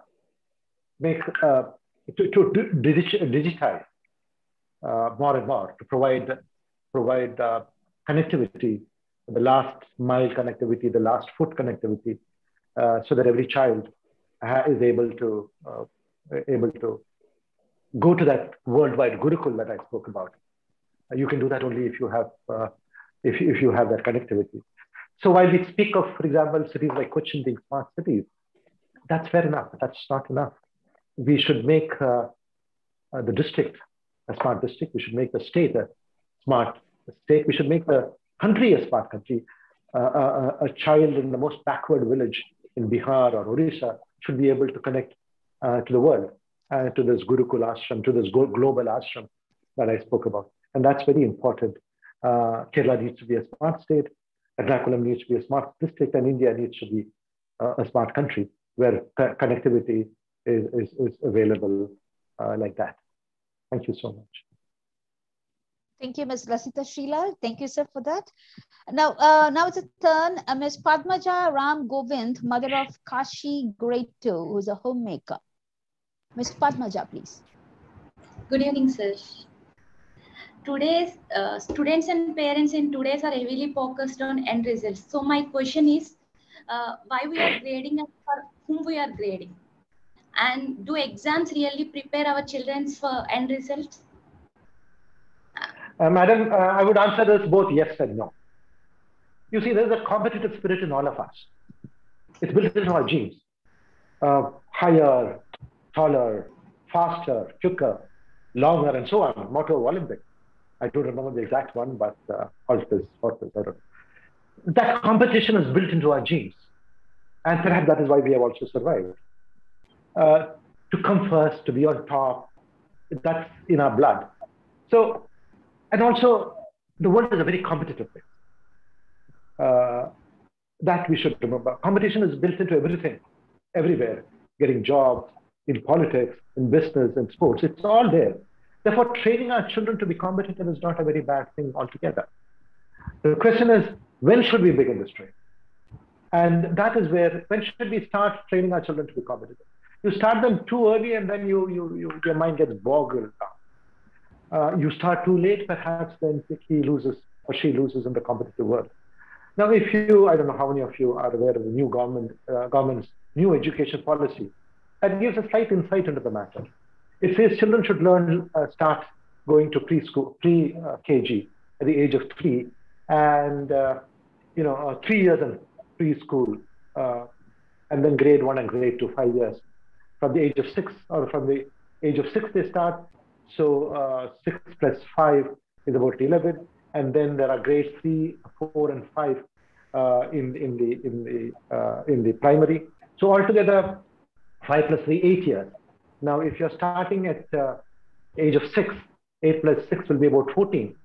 make uh, to, to digitize more and more to provide provide uh, connectivity, the last mile connectivity, the last foot connectivity, uh, so that every child is able to uh, able to go to that worldwide gurukul that I spoke about. You can do that only if you have uh, if, if you have that connectivity. So while we speak of, for example, cities like Cochin being smart cities, that's fair enough. That's not enough. We should make uh, uh, the district a smart district. We should make the state a smart state. We should make the country a smart country. Uh, a, uh, uh, a, child in the most backward village in Bihar or Orissa should be able to connect uh, to the world, uh, to this Gurukul ashram, to this global ashram that I spoke about. And that's very important. Uh, Kerala needs to be a smart state, Ernakulam needs to be a smart district, and India needs to be a smart country where connectivity is, is, is available like that. Thank you so much. Thank you, Ms. Lasita Srilal. Thank you, sir, for that. Now, uh, now it's a turn, uh, Ms. Padmaja Ram Govind, mother of Kashi Grade 2, who's a homemaker. Ms. Padmaja, please. Good evening, sir. Today's uh, students and parents in today's are heavily focused on end results. So my question is, uh, why we are grading and for whom we are grading? And do exams really prepare our children for end results? Uh, madam, uh, I would answer this both yes and no. You see, there's a competitive spirit in all of us. It's built into our genes. Uh, higher, taller, faster, quicker, longer, and so on. Motto Olympic. I don't remember the exact one, but uh, Altus, I don't know. That competition is built into our genes. And perhaps that is why we have also survived. Uh, to come first, to be on top, that's in our blood. So and also, the world is a very competitive place. Uh, that we should remember. Competition is built into everything, everywhere. Getting jobs, in politics, in business, in sports, it's all there. Therefore, training our children to be competitive is not a very bad thing altogether. The question is, when should we begin this training? And that is where, when should we start training our children to be competitive? You start them too early and then you, you, you your mind gets boggled down uh, you start too late, perhaps then he loses or she loses in the competitive world. Now, if you, I don't know how many of you are aware of the new government, uh, government's new education policy, that gives a slight insight into the matter. It says children should learn, uh, start going to preschool, pre-KG at the age of three, and uh, you know, uh, three years in preschool, uh, and then grade one and grade two, five years. From the age of six, or from the age of six, they start so uh, 6 plus 5 is about 11. And then there are grades 3, 4, and 5 uh, in, in, the, in, the, uh, in the primary. So altogether, 5 plus 3, 8 years. Now, if you're starting at uh, age of 6, 8 plus 6 will be about 14.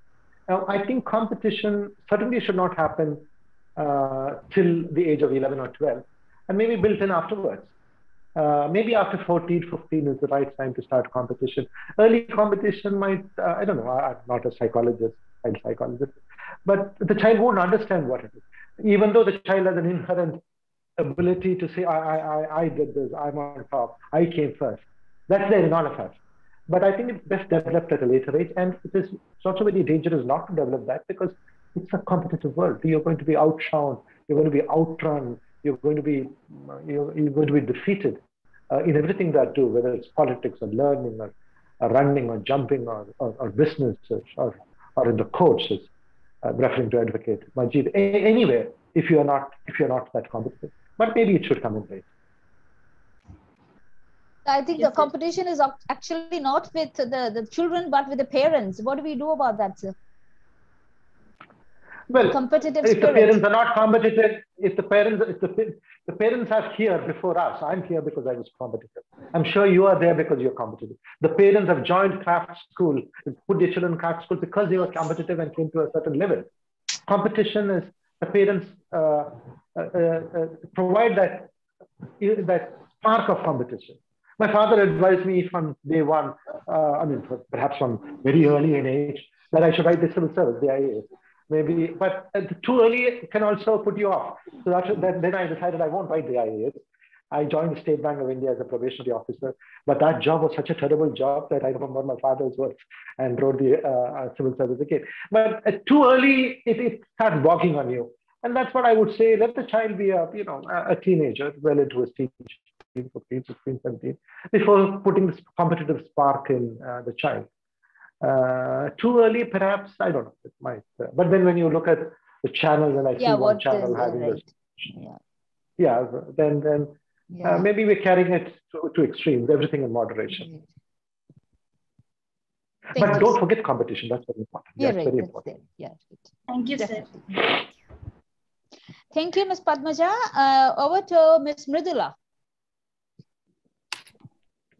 Now, I think competition certainly should not happen uh, till the age of 11 or 12, and maybe built in afterwards. Uh, maybe after 14, 15 is the right time to start competition. Early competition might, uh, I don't know, I, am not a psychologist, child psychologist, but the child won't understand what it is. Even though the child has an inherent ability to say, I, I, I did this, I'm on top, I came first. That's there in all of us. But I think it's best developed at a later age. And it is it's also very dangerous not to develop that because it's a competitive world. You're going to be outshone, you're going to be outrun, you're going to be you're, you're going to be defeated uh, in everything that do, whether it's politics or learning or, or running or jumping or, or, or businesses or, or in the courts, uh, referring to Advocate Majid. A- anywhere, if you're not if you're not that competitive, but maybe it should come in place. I think yes, the competition is actually not with the, the children, but with the parents. What do we do about that, sir? Well, competitive if spirit. the parents are not competitive, if the parents, if the, the parents are here before us, I'm here because I was competitive. I'm sure you are there because you're competitive. The parents have joined craft school, put their children in craft school because they were competitive and came to a certain level. Competition is the parents uh, uh, uh, provide that that spark of competition. My father advised me from day one, uh, I mean, perhaps from very early in age, that I should write the civil service, the IAS maybe, but too early can also put you off. So that's, that, then I decided I won't write the IAS. I joined the State Bank of India as a probationary officer, but that job was such a terrible job that I remember my father's words and wrote the uh, uh civil service again. But uh, too early, it, it starts bogging on you. And that's what I would say. Let the child be a, you know, a teenager, well into his teens, 15, 16, 17, before putting this competitive spark in uh, the child. Uh, too early, perhaps, I don't know. It might. Uh, but then when you look at the channels and I yeah, see one channel having right. this. Yeah. yeah, then, then uh, yeah. Uh, maybe we're carrying it to, to extremes, everything in moderation. But don't forget competition. That's very important. Yeah, right. Very important. Yeah. Thank you, Definitely. sir. Thank you, Ms. Padmaja. Uh, over to Ms. Mridula.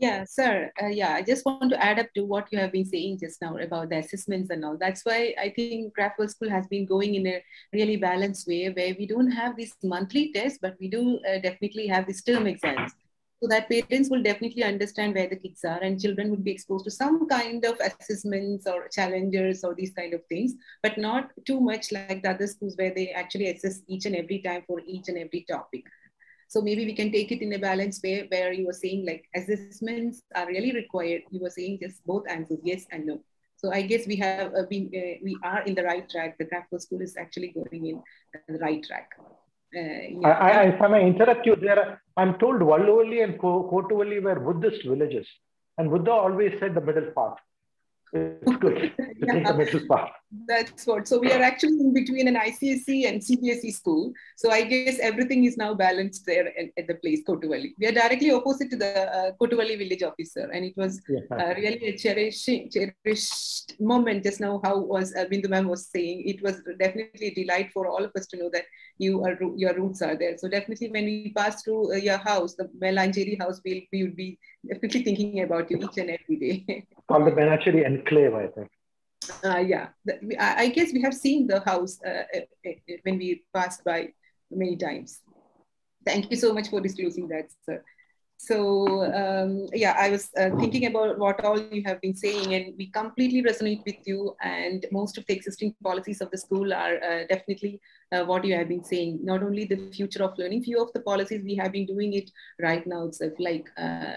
Yeah, sir. Uh, yeah, I just want to add up to what you have been saying just now about the assessments and all. That's why I think Craft World School has been going in a really balanced way where we don't have these monthly tests, but we do uh, definitely have these term exams. so that parents will definitely understand where the kids are and children would be exposed to some kind of assessments or challengers or these kind of things but not too much like the other schools where they actually assess each and every time for each and every topic so maybe we can take it in a balanced way where you were saying like assessments are really required you were saying just both answers yes and no so I guess we have uh, been, uh, we are in the right track. The Craftworld School is actually going in the right track. Uh, yeah. I, I, if I may interrupt you there, I'm told Valluvalli and Kottuvally were Buddhist villages. And Buddha always said the middle path. It's good to yeah. take the middle path. That's what. So we are actually in between an ICSE and CBSE school. So I guess everything is now balanced there at, at the place, Kottuvally. We are directly opposite to the uh, Kottuvally village officer. And it was yeah. uh, really a cherished, cherished moment just now, how was uh, Bindu ma'am was saying. It was definitely a delight for all of us to know that you are your roots are there. So definitely when we pass through uh, your house, the Melancheri house, we'll, we would be definitely thinking about you each and every day. On the Melancheri enclave, I think. Uh, yeah, I guess we have seen the house uh, uh, uh, when we passed by many times. Thank you so much for disclosing that, sir. So um, yeah, I was uh, thinking about what all you have been saying, and we completely resonate with you. And most of the existing policies of the school are uh, definitely uh, what you have been saying. Not only the future of learning, few of the policies we have been doing it right now itself, like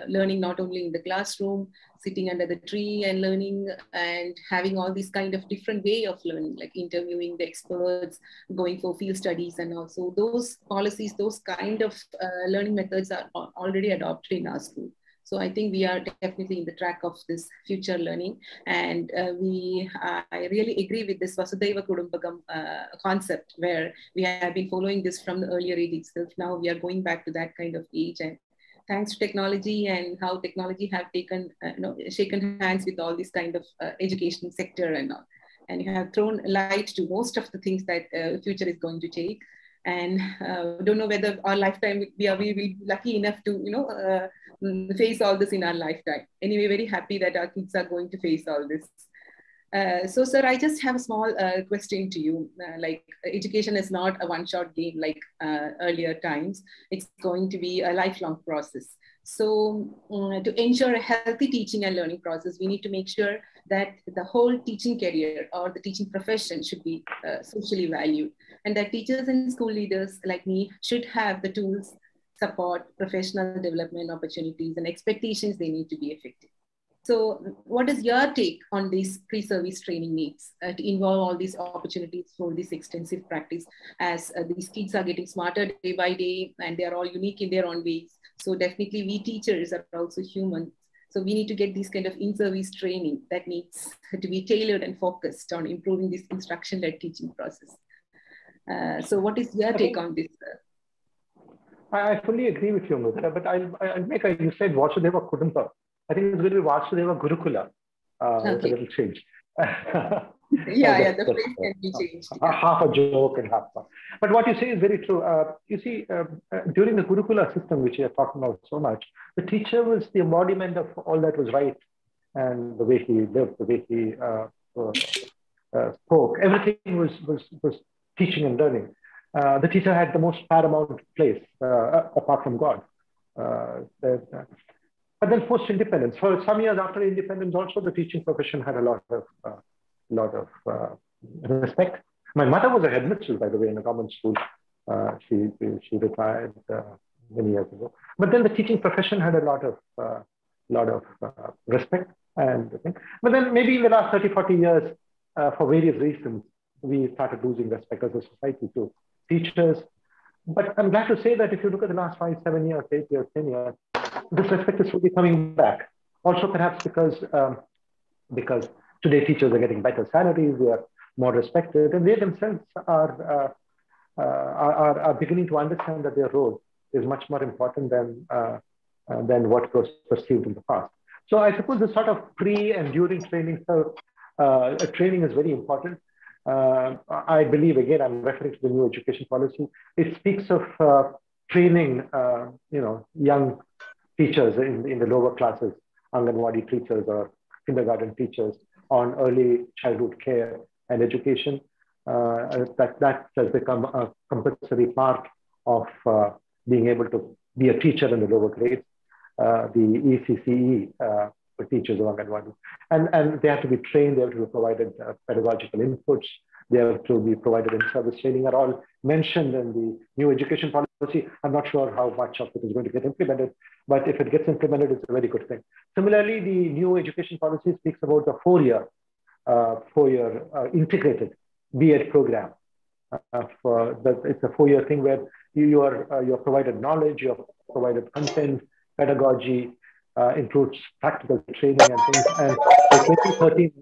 learning not only in the classroom, sitting under the tree and learning and having all these kind of different way of learning, like interviewing the experts, going for field studies and also those policies, those kind of uh, learning methods are already adopted in our school. So I think we are definitely in the track of this future learning. And uh, we, I really agree with this Vasudhaiva Kudumbakam uh, concept where we have been following this from the earlier age itself. Now we are going back to that kind of age and thanks to technology and how technology have taken, uh, you know, shaken hands with all this kind of uh, education sector and all. And you have thrown light to most of the things that uh, future is going to take. And uh, don't know whether our lifetime we are we will be lucky enough to you know uh, face all this in our lifetime. Anyway, very happy that our kids are going to face all this. Uh, so, sir, I just have a small uh, question to you. Uh, like, education is not a one-shot game like uh, earlier times. It's going to be a lifelong process. So, mm, to ensure a healthy teaching and learning process, we need to make sure that the whole teaching career or the teaching profession should be uh, socially valued, and that teachers and school leaders like me should have the tools, support, professional development opportunities, and expectations they need to be effective. So what is your take on these pre-service training needs uh, to involve all these opportunities for this extensive practice as uh, these kids are getting smarter day by day and they are all unique in their own ways. So definitely we teachers are also human. So we need to get this kind of in-service training that needs to be tailored and focused on improving this instruction-led teaching process. Uh, so what is your take on this? I fully agree with you, but I'll, I'll make a, you said Vasudhaiva Kudumba. I think it's going to be Vasudeva Gurukula. Uh, okay. It's a little change. yeah, yeah, the phrase can be changed. Yeah. Half a joke and half fun. But what you say is very true. Uh, you see, uh, uh, during the Gurukula system, which you are talking about so much, the teacher was the embodiment of all that was right and the way he lived, the way he uh, uh, uh, spoke. Everything was, was, was teaching and learning. the teacher had the most paramount place apart from God. The, but then post independence, for some years after independence, also the teaching profession had a lot of uh, lot of uh, respect. My mother was a headmistress, by the way, in a government school. Uh, she she retired uh, many years ago. But then the teaching profession had a lot of uh, lot of uh, respect and But then maybe in the last 30, 40 years, for various reasons, we started losing respect as a society to teachers. But I'm glad to say that if you look at the last five, seven years, eight years, 10 years, this respect is slowly coming back. Also, perhaps because um, because today teachers are getting better salaries, they are more respected, and they themselves are, uh, uh, are, are beginning to understand that their role is much more important than uh, uh than what was perceived in the past. So I suppose the sort of pre and during training, so uh, training is very important. Uh, I believe again, I'm referring to the new education policy. It speaks of training, you know, young teachers in, in the lower classes, Anganwadi teachers or kindergarten teachers on early childhood care and education. Uh, that, that has become a compulsory part of uh, being able to be a teacher in the lower grades. uh, the ECCE uh, for teachers of Anganwadi. And, and they have to be trained, they have to be provided uh, pedagogical inputs, they have to be provided in-service training are all mentioned in the new education policy. I'm not sure how much of it is going to get implemented, but if it gets implemented, it's a very good thing. Similarly, the new education policy speaks about the four-year, uh, four-year uh, integrated B.Ed program. Uh, for the, it's a four-year thing where you, you are uh, you are provided knowledge, you are provided content, pedagogy, uh, includes practical training and things. And by 2013,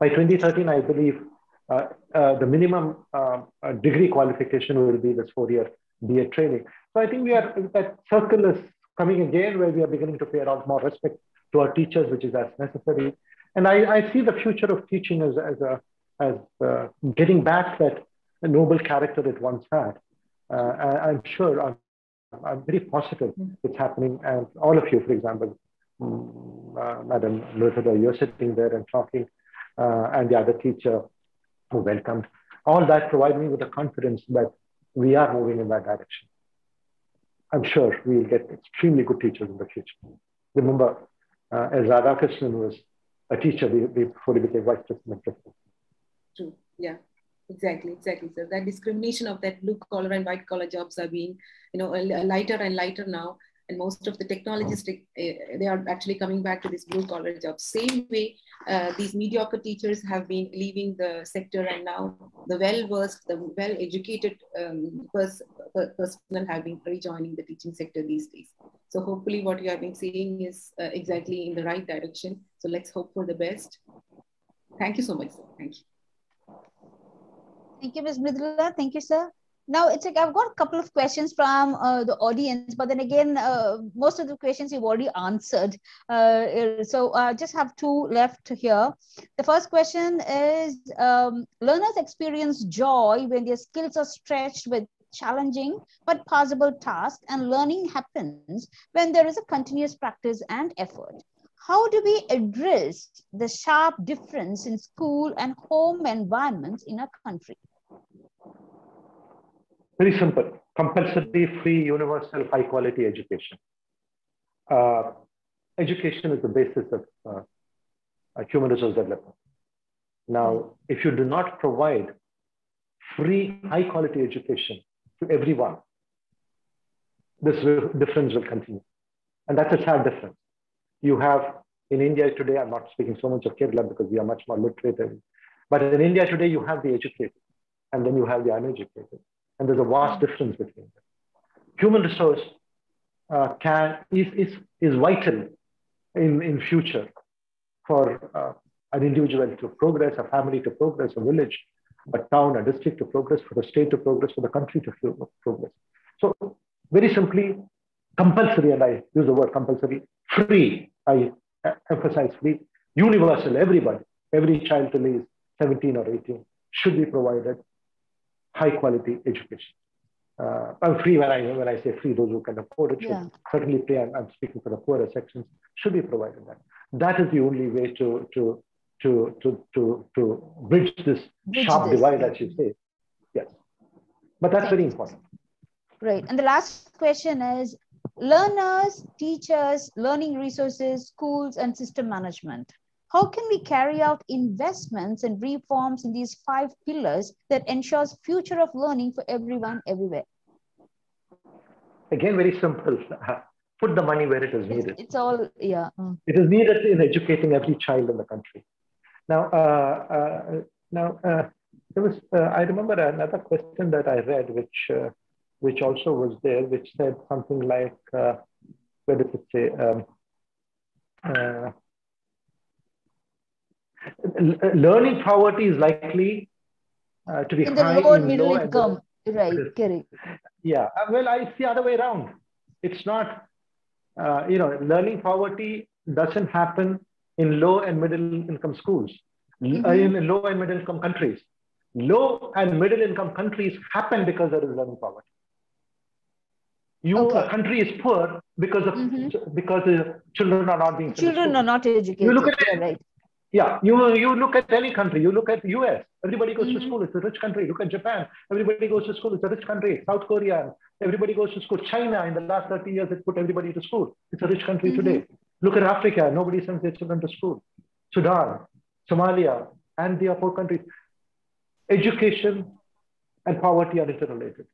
by 2013, I believe uh, uh, the minimum uh, degree qualification will be this four-year BA training. So I think we are that circle is coming again where we are beginning to pay a lot more respect to our teachers, which is as necessary. And I, I see the future of teaching as, as, a, as uh, getting back that noble character it once had. Uh, I, am sure, I'm, I'm, very positive it's happening. And all of you, for example, um, uh, Madam Lurtada, you're sitting there and talking, and the other teacher, welcomed. All that provided me with the confidence that we are moving in that direction. I'm sure we'll get extremely good teachers in the future. Remember, uh, as Radhakrishnan was a teacher before he became vice president. True. Yeah. Exactly, exactly, sir. That discrimination of that blue collar and white collar jobs are being, you know, lighter and lighter now and most of the technologists uh, they are actually coming back to this blue collar jobs same way uh, these mediocre teachers have been leaving the sector and now the well versed the well educated um, pers- personnel have been rejoining the teaching sector these days so hopefully what you have been seeing is uh, exactly in the right direction so let's hope for the best thank you so much sir. thank you Thank you, Ms. Mridula. Thank you, sir. Now it's like I've got a couple of questions from uh, the audience, but then again, uh, most of the questions you've already answered. Uh, so I just have two left here. The first question is, um, learners experience joy when their skills are stretched with challenging but possible tasks and learning happens when there is a continuous practice and effort. How do we address the sharp difference in school and home environments in a country? Very simple. Compulsory, free, universal, high quality education. Uh, education is the basis of uh, human resource development. Now, if you do not provide free, high quality education to everyone, this difference will continue. And that's a sad difference. You have in India today, I'm not speaking so much of Kerala because we are much more literate, but in India today, you have the educated and then you have the uneducated. And there's a vast difference between them. Human resource uh, can, is, is, is vital in, in future for uh, an individual to progress, a family to progress, a village, a town, a district to progress, for the state to progress, for the country to progress. So very simply, compulsory, and I use the word compulsory, free, I emphasize free, universal, everybody, every child till is 17 or 18 should be provided high quality education. Uh, I'm free when I when I say free, those who can afford it should yeah. certainly pay. I'm, I'm, speaking for the poorer sections should be provided that. That is the only way to to to to to to bridge this bridge sharp this. divide, as you say. Yes, but that's very important. Right, and the last question is: learners, teachers, learning resources, schools, and system management. How can we carry out investments and reforms in these five pillars that ensures future of learning for everyone everywhere? Again, very simple. Put the money where it is needed. It's, it's all, yeah. Mm. It is needed in educating every child in the country. Now, uh, uh, now uh, there was, uh, I remember another question that I read, which, uh, which also was there, which said something like, uh, where does it say? Um, learning poverty is likely uh, to be in high the lower in middle low income. Right, correct. Yeah, uh, well, I see other way around. It's not, uh, you know, learning poverty doesn't happen in low and middle income schools, mm-hmm. in low and middle income countries. Low and middle income countries happen because there is learning poverty. You, okay. a country is poor because of mm-hmm. because the children are not being children are not educated. You look at it, right Yeah, you, you look at any country, you look at the US, everybody goes mm-hmm. to school, it's a rich country. Look at Japan, everybody goes to school, it's a rich country. South Korea, everybody goes to school. China, in the last 30 years, it put everybody to school. It's a rich country mm-hmm. today. Look at Africa, nobody sends their children to school. Sudan, Somalia, and the four countries. Education and poverty are interrelated.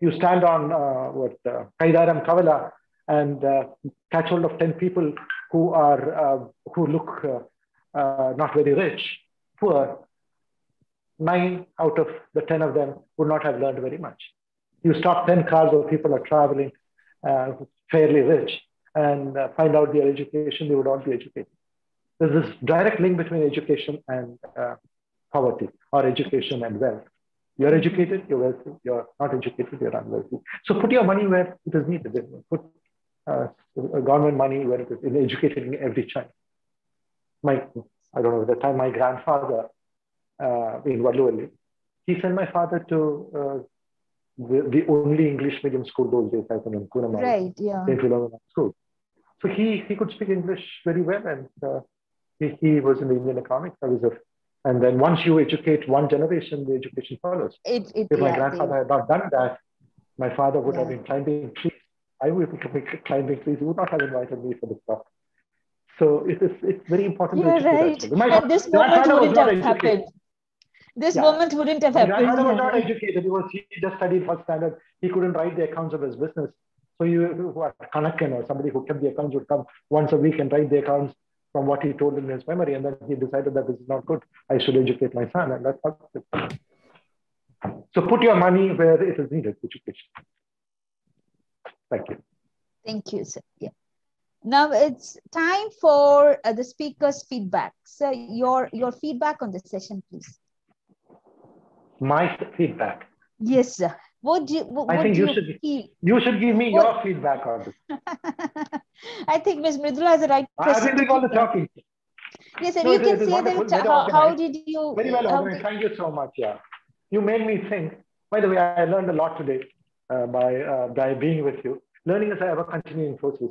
You stand on uh, what uh, Kaidaram Kavala and uh, catch hold of 10 people who are uh, who look uh, not very rich, poor, nine out of the 10 of them would not have learned very much. You stop 10 cars where people are traveling uh, fairly rich and uh, find out their education, they would all be educated. There's this direct link between education and uh, poverty or education and wealth. You're educated, you're wealthy. You're not educated, you're unwealthy. So put your money where it is needed. Put uh, government money where it is in educating every child my, I don't know, at the time my grandfather uh, in Valluvalli, he sent my father to uh, the, the, only English medium school those days, I think, in Kunamala. Right, yeah. Philomena School. So he, he could speak English very well and uh, he, he was in the Indian was a, and then once you educate one generation, the education follows. It, it, if my yeah, grandfather had not done that, my father would yeah. have been climbing trees. I would be climbing trees. He would not have invited me for the talk. So it is it's very important. You're right. And this moment wouldn't have happened. This yeah. moment wouldn't have happened. Father was not educated. He was he just studied first standard. He couldn't write the accounts of his business. So you what Kanakan or somebody who kept the accounts would come once a week and write the accounts from what he told in his memory, and then he decided that this is not good. I should educate my son, and that's how it. So put your money where it is needed, education. Thank you. Thank you, sir. Yeah. Now it's time for uh, the speaker's feedback. So your, your feedback on the session, please. My feedback? Yes, sir. What do you, what, I think you, should, feel? you should give me what? your feedback on this. I think Ms. Mridula is the right person. I've been doing all the talking. Yes, sir. No, you can say that. How, how, did you? Very well organized. Thank you so much. Yeah, you made me think. By the way, I learned a lot today uh, by uh, by being with you. Learning is a ever continuing process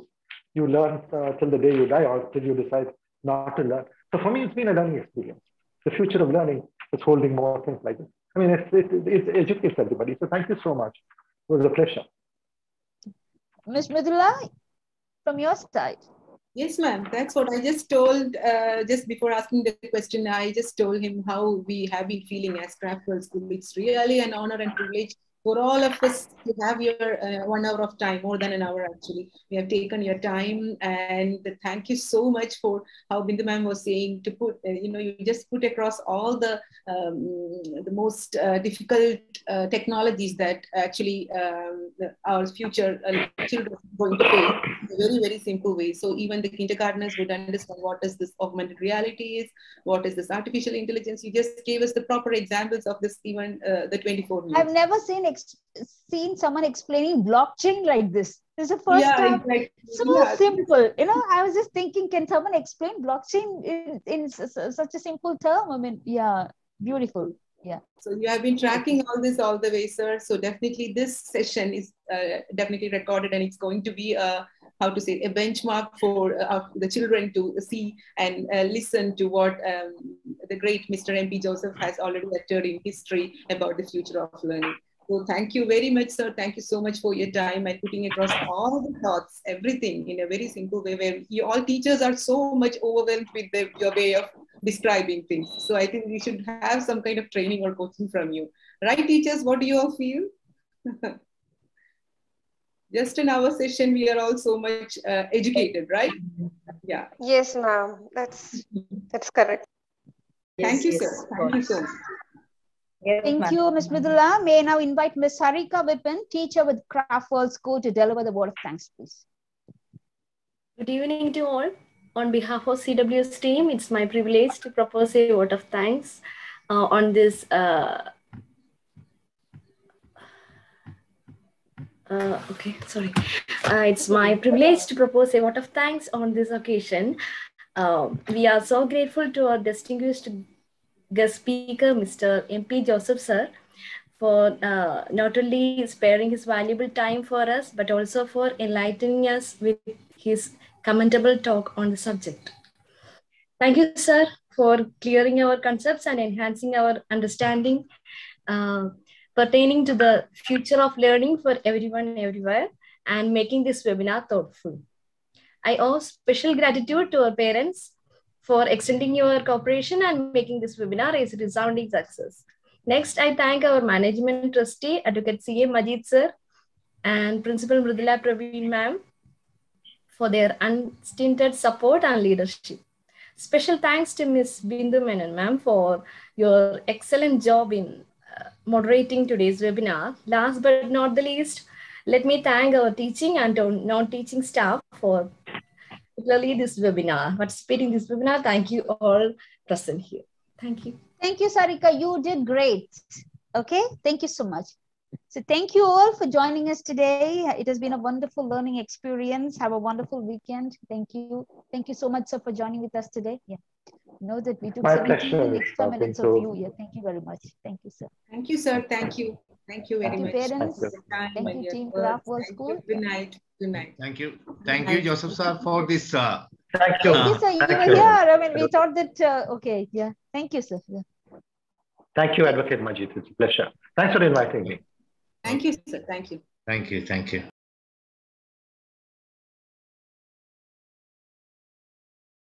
you learn uh, till the day you die or till you decide not to learn. So for me, it's been a learning experience. The future of learning is holding more things like this. I mean, it, it, it educates everybody. So thank you so much. It was a pleasure. Ms. Mridula, from your side. Yes, ma'am. That's what I just told uh, just before asking the question. I just told him how we have been feeling as Craftworld School. It's really an honor and privilege for all of us you have your uh, one hour of time, more than an hour actually. We have taken your time and thank you so much for how Bindu ma'am was saying to put, uh, you know, you just put across all the, um, the most uh, difficult uh, technologies that actually um, our future uh, children are going to face a very, very simple way. So even the kindergartners would understand what is this augmented reality is, what is this artificial intelligence. You just gave us the proper examples of this even uh, the 24 minutes. I've never seen seen someone explaining blockchain like this. This is the first yeah, time. Exactly. So yeah. simple. You know, I was just thinking, can someone explain blockchain in, in such a simple term? I mean, yeah, beautiful. Yeah. So you have been tracking all this all the way, sir. So definitely this session is uh, definitely recorded and it's going to be a how to say a benchmark for uh, the children to see and uh, listen to what um, the great Mr. MP Joseph has already uttered in history about the future of learning. So thank you very much, sir. Thank you so much for your time and putting across all the thoughts, everything in a very simple way where you all teachers are so much overwhelmed with the, your way of describing things. So I think we should have some kind of training or coaching from you. Right, teachers? What do you all feel? Just in our session, we are all so much uh, educated, right? Yeah. Yes, ma'am. That's that's correct. Thank yes, you, yes, sir. Thank you so much. Yes, Thank you, Ms. Mridula. May I now invite Ms. Harika Vipin, teacher with Craftworld School, to deliver the word of thanks, please. Good evening to all. On behalf of CWS team, it's my privilege to propose a word of thanks uh, on this uh, uh, okay, sorry. Uh, it's my privilege to propose a vote of thanks on this occasion. Uh, we are so grateful to our distinguished guest speaker, Mr. MP Joseph Sir, for uh, not only sparing his valuable time for us, but also for enlightening us with his commendable talk on the subject. Thank you, sir, for clearing our concepts and enhancing our understanding uh, pertaining to the future of learning for everyone everywhere and making this webinar thoughtful. I owe special gratitude to our parents for extending your cooperation and making this webinar a resounding success. Next, I thank our management trustee, Advocate C.A. Majid sir, and Principal Mridula Praveen ma'am for their unstinted support and leadership. Special thanks to Ms. Bindu Menon ma'am for your excellent job in moderating today's webinar. Last but not the least, let me thank our teaching and non-teaching staff for particularly this webinar, participating in this webinar. Thank you all present here. Thank you. Thank you, Sarika. You did great. Okay, thank you so much. So thank you all for joining us today. It has been a wonderful learning experience. Have a wonderful weekend. Thank you. Thank you so much, sir, for joining with us today. Yeah. Know that we took My 17 pleasure, extra Vishwa. minutes Thank of you. you. Yeah, thank you very much. Thank you, sir. Thank you, sir. Thank you. Thank you very Thank you, much. parents. for your Thank you, Team words. Craft World Thank you. School. Good night. Good night. Thank you. Thank you, Joseph sir, for this. Uh, Thank you. Thank you, sir. You Thank were you. here. I mean, we thought that, uh, okay, yeah. Thank you, sir. Yeah. Thank you, Advocate Majid. It's a pleasure. Thanks for inviting me. Thank you, sir. Thank you. thank you. Thank you.